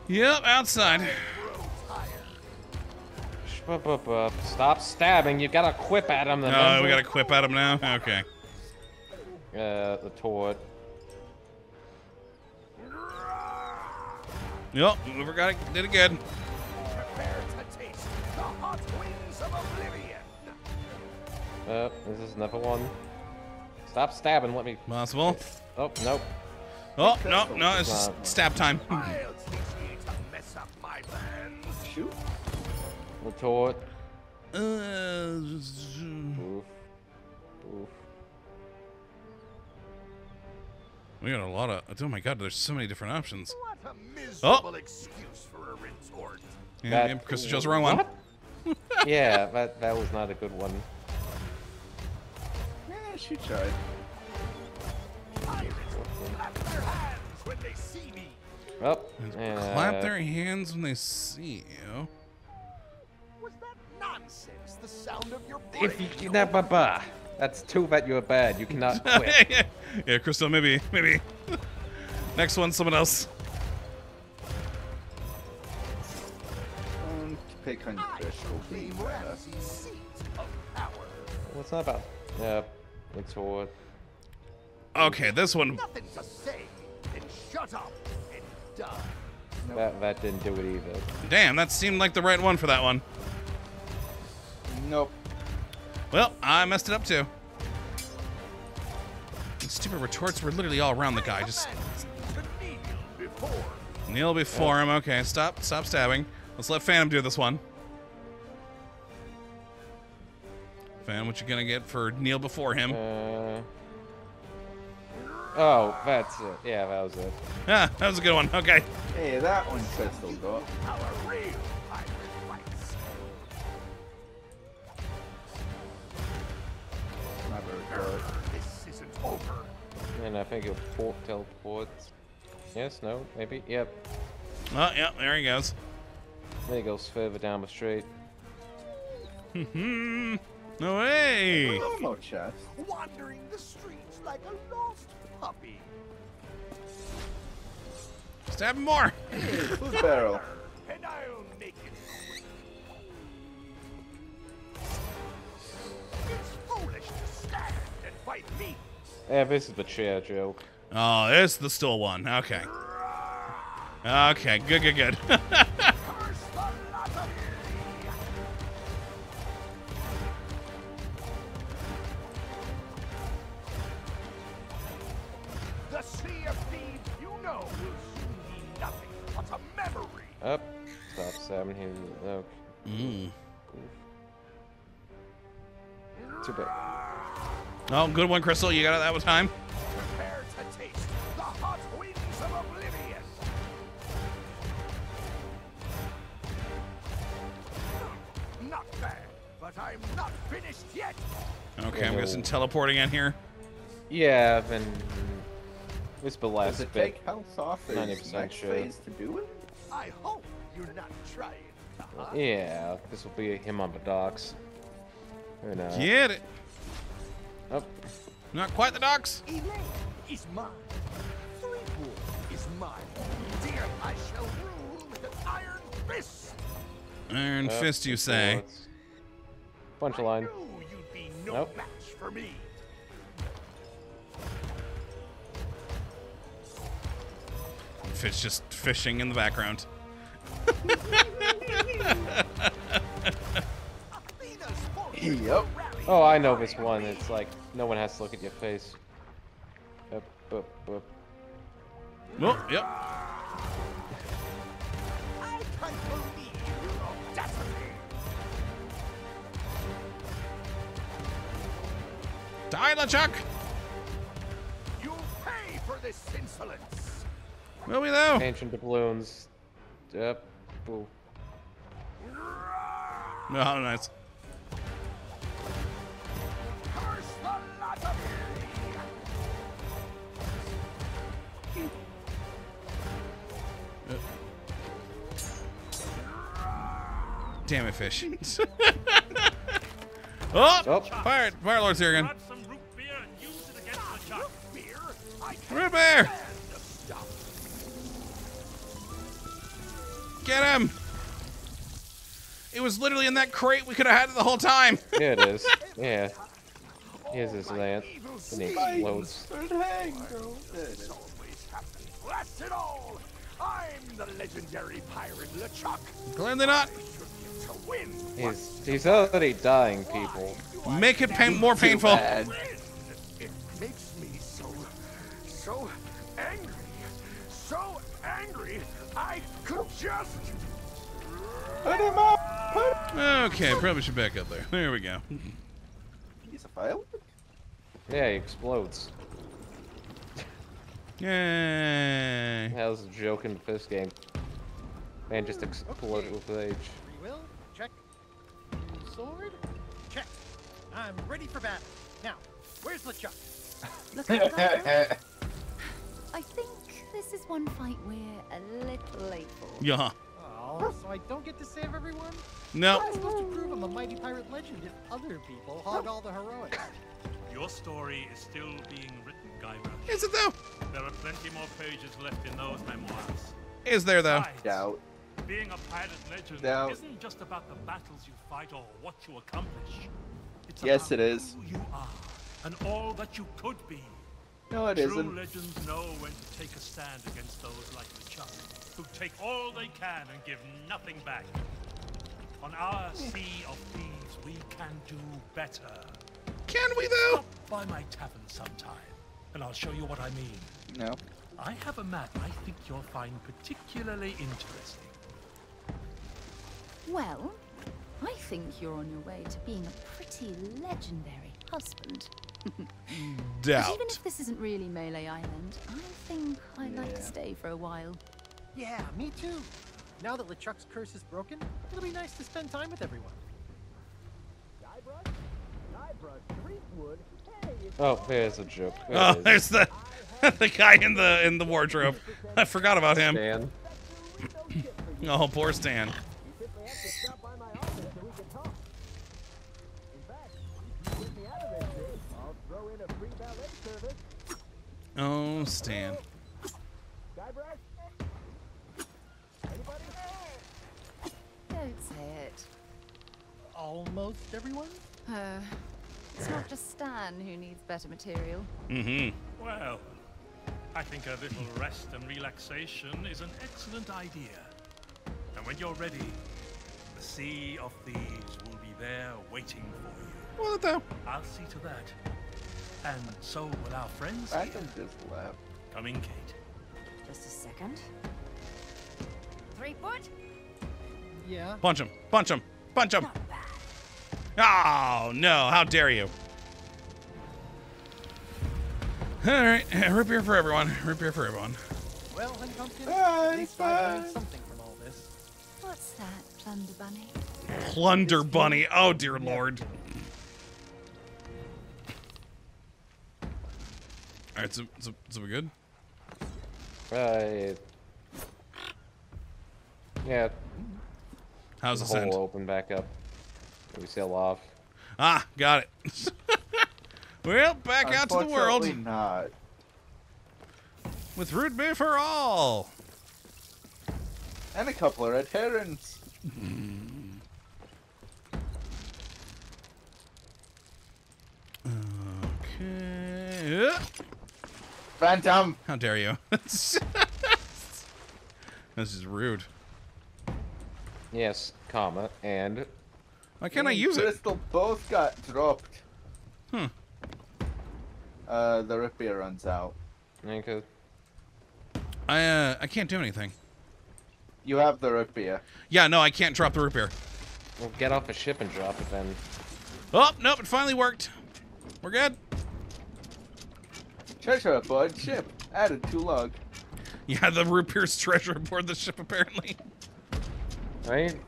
Yep, outside. Stop stabbing. You gotta quip at him. Oh, we remember? gotta quip at him now? Okay. Uh, the torch. Yep, we forgot it. Did it good. Prepare to taste the hot winds of oblivion. Uh, this is another one. Stop stabbing. Let me. Possible. Oh, nope. Oh, no, no, it's just stab time. I'll teach you to mess up my plans. Shoot. The torch. Uh, Oof. Oof. We got a lot of. Oh my god, there's so many different options. What a miserable excuse for a retort. Yeah, That- yeah, Chris chose the wrong one. [laughs] Yeah, that that was not a good one. Yeah, she tried. Pirates clap their hands when they see me. Oh, Clap uh, their hands when they see you. Was that nonsense the sound of your If brain? you nah, bah, bah. That's too bad you're bad. You cannot [laughs] quit. yeah, yeah, Crystal, maybe, maybe. Next one, someone else. Um, pick on your I fish shall will be claim better. Ramsey's seat of power. What's that about? Yeah, the torch. Okay, this one. Nothing to say. Then shut up and die. That that didn't do it either. Damn, that seemed like the right one for that one. Nope. Well, I messed it up too. These stupid retorts were literally all around the guy. Just kneel before. him. Okay, stop, stop stabbing. Let's let Phantom do this one. Phantom, what you gonna get for kneel before him? Uh. Oh, that's it. Yeah, that was it. Ah, [laughs] that was a good one. Okay. Hey, that one Crystal got. This isn't over. And I think it port teleports. Yes, no, maybe. Yep. Oh, yeah, there he goes. Then he goes further down the street. Hmm. [laughs] No way. Normal chest. Wandering the streets like a lost puppy. Stab him more. Who's barrel? [laughs] And I'll make it. It's foolish to stand and fight me. Yeah, this is the chair joke. Oh, this is the still one. Okay. Okay, good, good, good. Curse the lot of thee. The sea of thieves you know will soon be nothing but a memory. Up. Stop stabbing him. Okay. mm. Too bad. Oh, good one, Crystal. You got it that one time. Prepare to taste the hot winds of oblivion. Not bad, but I'm not finished yet. Okay, I'm guessing teleporting in here. Yeah, then. This the Does last it bit. take health off his 90% next sure. phase to do it? I hope you're not trying to hide. Yeah, this will be him on the docks. Who knows? Get it. Oh, Not quite the docks. Elaine is mine. Threepwood is mine. Dear, I shall rule with an iron fist. Iron up, fist, you say. swords. Punch I line. knew you'd be no Nope. match for me. Fish just fishing in the background. [laughs] Yep. Will rally Oh, I know this one. It's like no one has to look at your face. Up, up, up. Oh, yep. I can't believe. Die, LeChuck. You'll pay for this Will we though? Ancient doubloons. Yep. Ooh. Oh, nice. Damn it, fish. [laughs] oh, Oh. fire, fire lord's here again. Some root beer and use it against LeChuck. Beer? I Root beer! stand the stuff. Get him! It was literally in that crate. We could have had it the whole time. Yeah, it is. [laughs] Yeah. Here's his lance. And he schemes explodes. Third hang, bro. There it is. always happen. That's it all. I'm the legendary pirate LeChuck. Clearly not. I should get to win. He's he's already dying, people. Make it pain more painful. Bad. It makes me so, so angry. So angry, I could just. Put him up! Put Okay, probably should back up there. There we go. He's a file? Yeah, he explodes. Yay. That was a joke in the first game. Man just exploded with rage. Free check. Sword, check. I'm ready for battle. Now, where's LeChuck? [laughs] Look at that. [laughs] I think this is one fight we're a little late for. Yeah. Oh, so I don't get to save everyone? No. I'm supposed to prove I'm a mighty pirate legend if other people hog all the heroics. [laughs] Your story is still being written, Guybrush. Is it though? There are plenty more pages left in those memoirs. Is there though? Besides, Doubt. Being a pirate legend Doubt. isn't just about the battles you fight or what you accomplish. It's Yes, about it is. who you are and all that you could be. No, it True isn't. legends know when to take a stand against those like LeChuck, who take all they can and give nothing back. On our sea of thieves, we can do better. Can we though? Stop by my tavern sometime, and I'll show you what I mean. No. I have a map I think you'll find particularly interesting. Well, I think you're on your way to being a pretty legendary husband. [laughs] But Doubt. even if this isn't really Melee Island, I think I'd like to stay for a while. Yeah, me too. Now that LeChuck's curse is broken, it'll be nice to spend time with everyone. Guybrush? Guybrush, Threepwood, hey! [laughs] Oh, there's a joke. There Oh, it is. there's the [laughs] the guy in the in the wardrobe. I forgot about him. Dan. Oh, poor Stan. Oh, Stan. Don't say it. Almost everyone? Uh, it's not just Stan who needs better material. Mm-hmm. Well, I think a little rest and relaxation is an excellent idea. And when you're ready, the Sea of Thieves will be there waiting for you. What though? I'll see to that. And so will our friends here. Phantom just left. Come in, Kate. Just a second. Three foot? Yeah. Punch him. Punch him. Punch him. Oh, no. How dare you? All right. Root beer for everyone. Root beer for everyone. Well, Honey Pumpkin, Bye, at I learned bye. something from all this. What's that, Plunder Bunny? Plunder bunny. Oh, dear lord. All right. So, so, so we good? Uh, yeah, How's the this end? hole open back up. We sail off. Ah, got it. [laughs] well, back out to the world Unfortunately not. with root beer for all. And a couple of red herrings. [laughs] Okay. Phantom! How dare you? [laughs] this is rude. Yes, comma, and Why can't I Me and use it? Crystal both got dropped. Hmm. Uh, the root runs out. okay. I uh, I can't do anything. You have the root. Yeah, no, I can't drop the root beer. We'll get off a ship and drop it then. Oh, nope, it finally worked. We're good. Treasure aboard ship. Added to log. Yeah, the root beer's treasure aboard the ship, apparently. Right?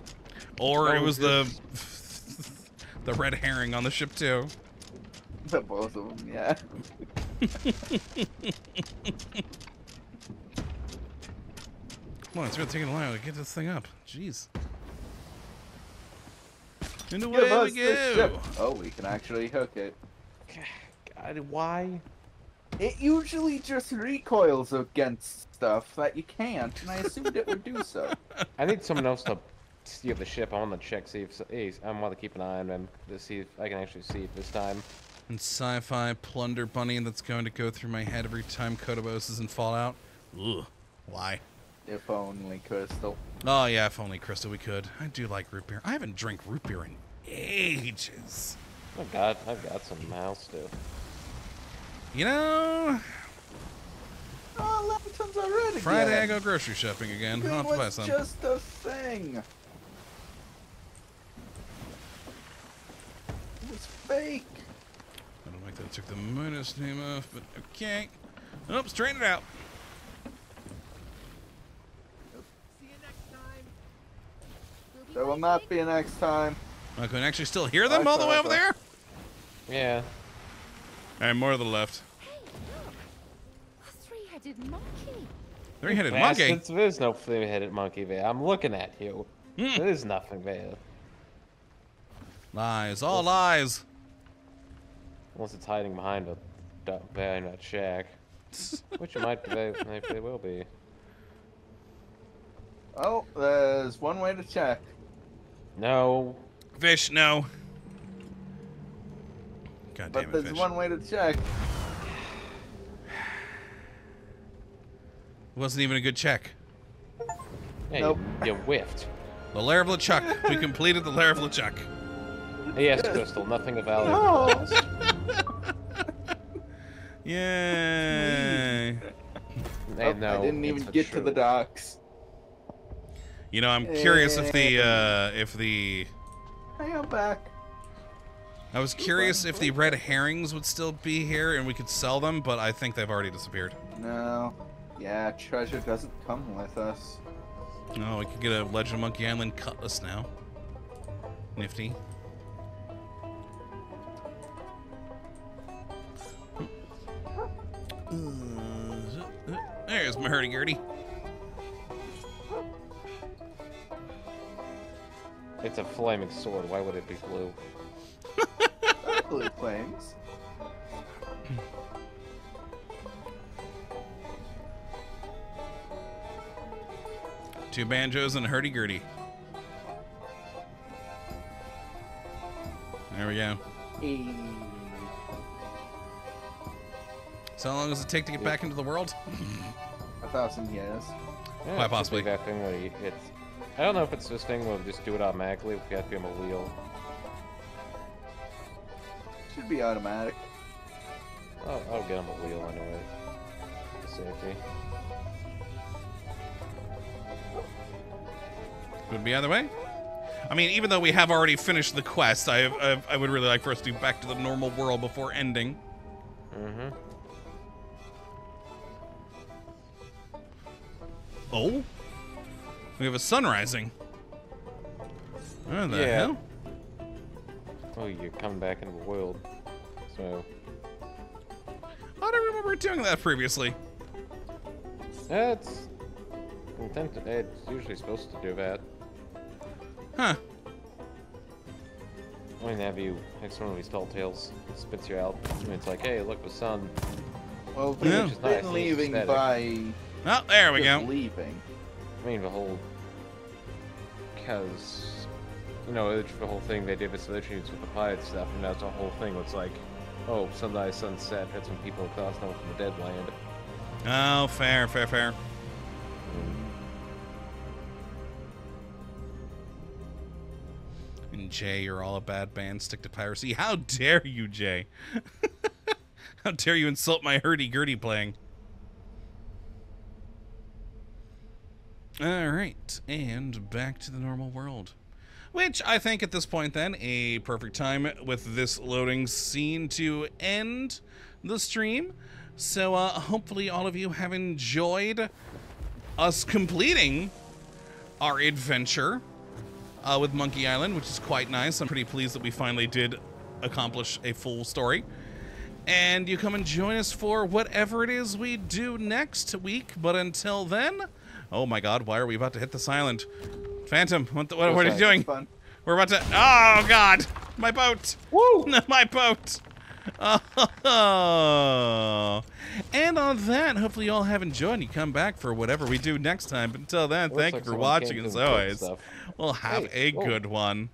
Or it Oh, was the [laughs] the red herring on the ship too. The both of them, yeah. [laughs] Come on, it's really taking a while to get this thing up. Jeez. And Give away us we the go. ship. Oh, we can actually hook it. God, why? It usually just recoils against stuff that you can't, and I assumed it would do so. [laughs] I need someone else to steer the ship. I want to check, see if hey, I want to keep an eye on them to see if I can actually see it this time. And sci-fi plunder bunny that's going to go through my head every time Kottabos is in Fallout. Ugh. Why? If only Crystal. Oh yeah, if only Crystal we could. I do like root beer. I haven't drank root beer in ages. I've got, I've got some mouse too. You know, Oh, Lamington's already. Friday I go grocery shopping again. It I'll have to buy was some. just a thing. It was fake. I don't like that I took the minus name off, but okay. Oh, straighten it out. See you next time. There will not be a next time. I can actually still hear them I all the way over so. there. Yeah. All right, more to the left. Hey, look! A three-headed monkey. Three-headed monkey. There's no three-headed monkey there. I'm looking at you. Hmm. There's nothing there. Lies, all lies. Unless it's hiding behind a du- behind that shack. [laughs] Which it might be, maybe it will be. Oh, there's one way to check. No. Fish, no. God But it, there's fish. one way to check. It wasn't even a good check. Hey, Nope. you, you whiffed. The Lair of LeChuck. we [laughs] completed the Lair of LeChuck. Yes, Crystal, nothing of value. No. [laughs] Yay. Hey, Oh, no, I didn't even a get to the docks. You know, I'm curious if the uh if the Hey, I'm back. I was curious if the red herrings would still be here and we could sell them, but I think they've already disappeared. No. Yeah, treasure doesn't come with us. Oh, we could get a Legend of Monkey Island cutlass now. Nifty. There's my hurdy-gurdy. It's a flaming sword. Why would it be blue? Blue flames. Two banjos and a hurdy-gurdy. There we go. So how long does it take to get back into the world? [laughs] A thousand years. Yeah, Quite possibly. That thing where it's. I don't know if it's this thing where we just do it automatically. If you have to be on a wheel. Should be automatic. I'll, I'll get him a wheel anyway. Safety. Would it be either way? I mean, even though we have already finished the quest, I, I, I would really like for us to be back to the normal world before ending. Mm-hmm. Oh? We have a sun rising. What the Yeah. hell? Oh, you're coming back into the world. So, I don't remember doing that previously. That's it's. It's usually supposed to do that. Huh. I mean, have you like one of these tall tales spits you out? I it's like, hey, look, the sun. Well, Yeah. we've Which nice, been leaving by Oh, there we just go. leaving. I mean, the whole. Because, you know, the whole thing they did with Solutions with the pirate stuff, and that's the whole thing. It's like, oh, sunrise, sunset, had some people cross over from the dead land. Oh, fair, fair, fair. And Jay, you're all a bad band. Stick to piracy. How dare you, Jay? [laughs] How dare you insult my hurdy-gurdy playing? All right, and back to the normal world. Which I think at this point, then, a perfect time with this loading scene to end the stream. So uh, hopefully all of you have enjoyed us completing our adventure uh, with Monkey Island, which is quite nice. I'm pretty pleased that we finally did accomplish a full story. And you come and join us for whatever it is we do next week. But until then, oh my God, why are we about to hit the silent? Phantom, what, the, what, what are you doing? fun. We're about to. Oh God, my boat. Woo! [laughs] my boat. Oh. And on that, hopefully you all have enjoyed and you come back for whatever we do next time. But until then, Looks thank like you for watching as always. We'll have Hey, a whoa. good one.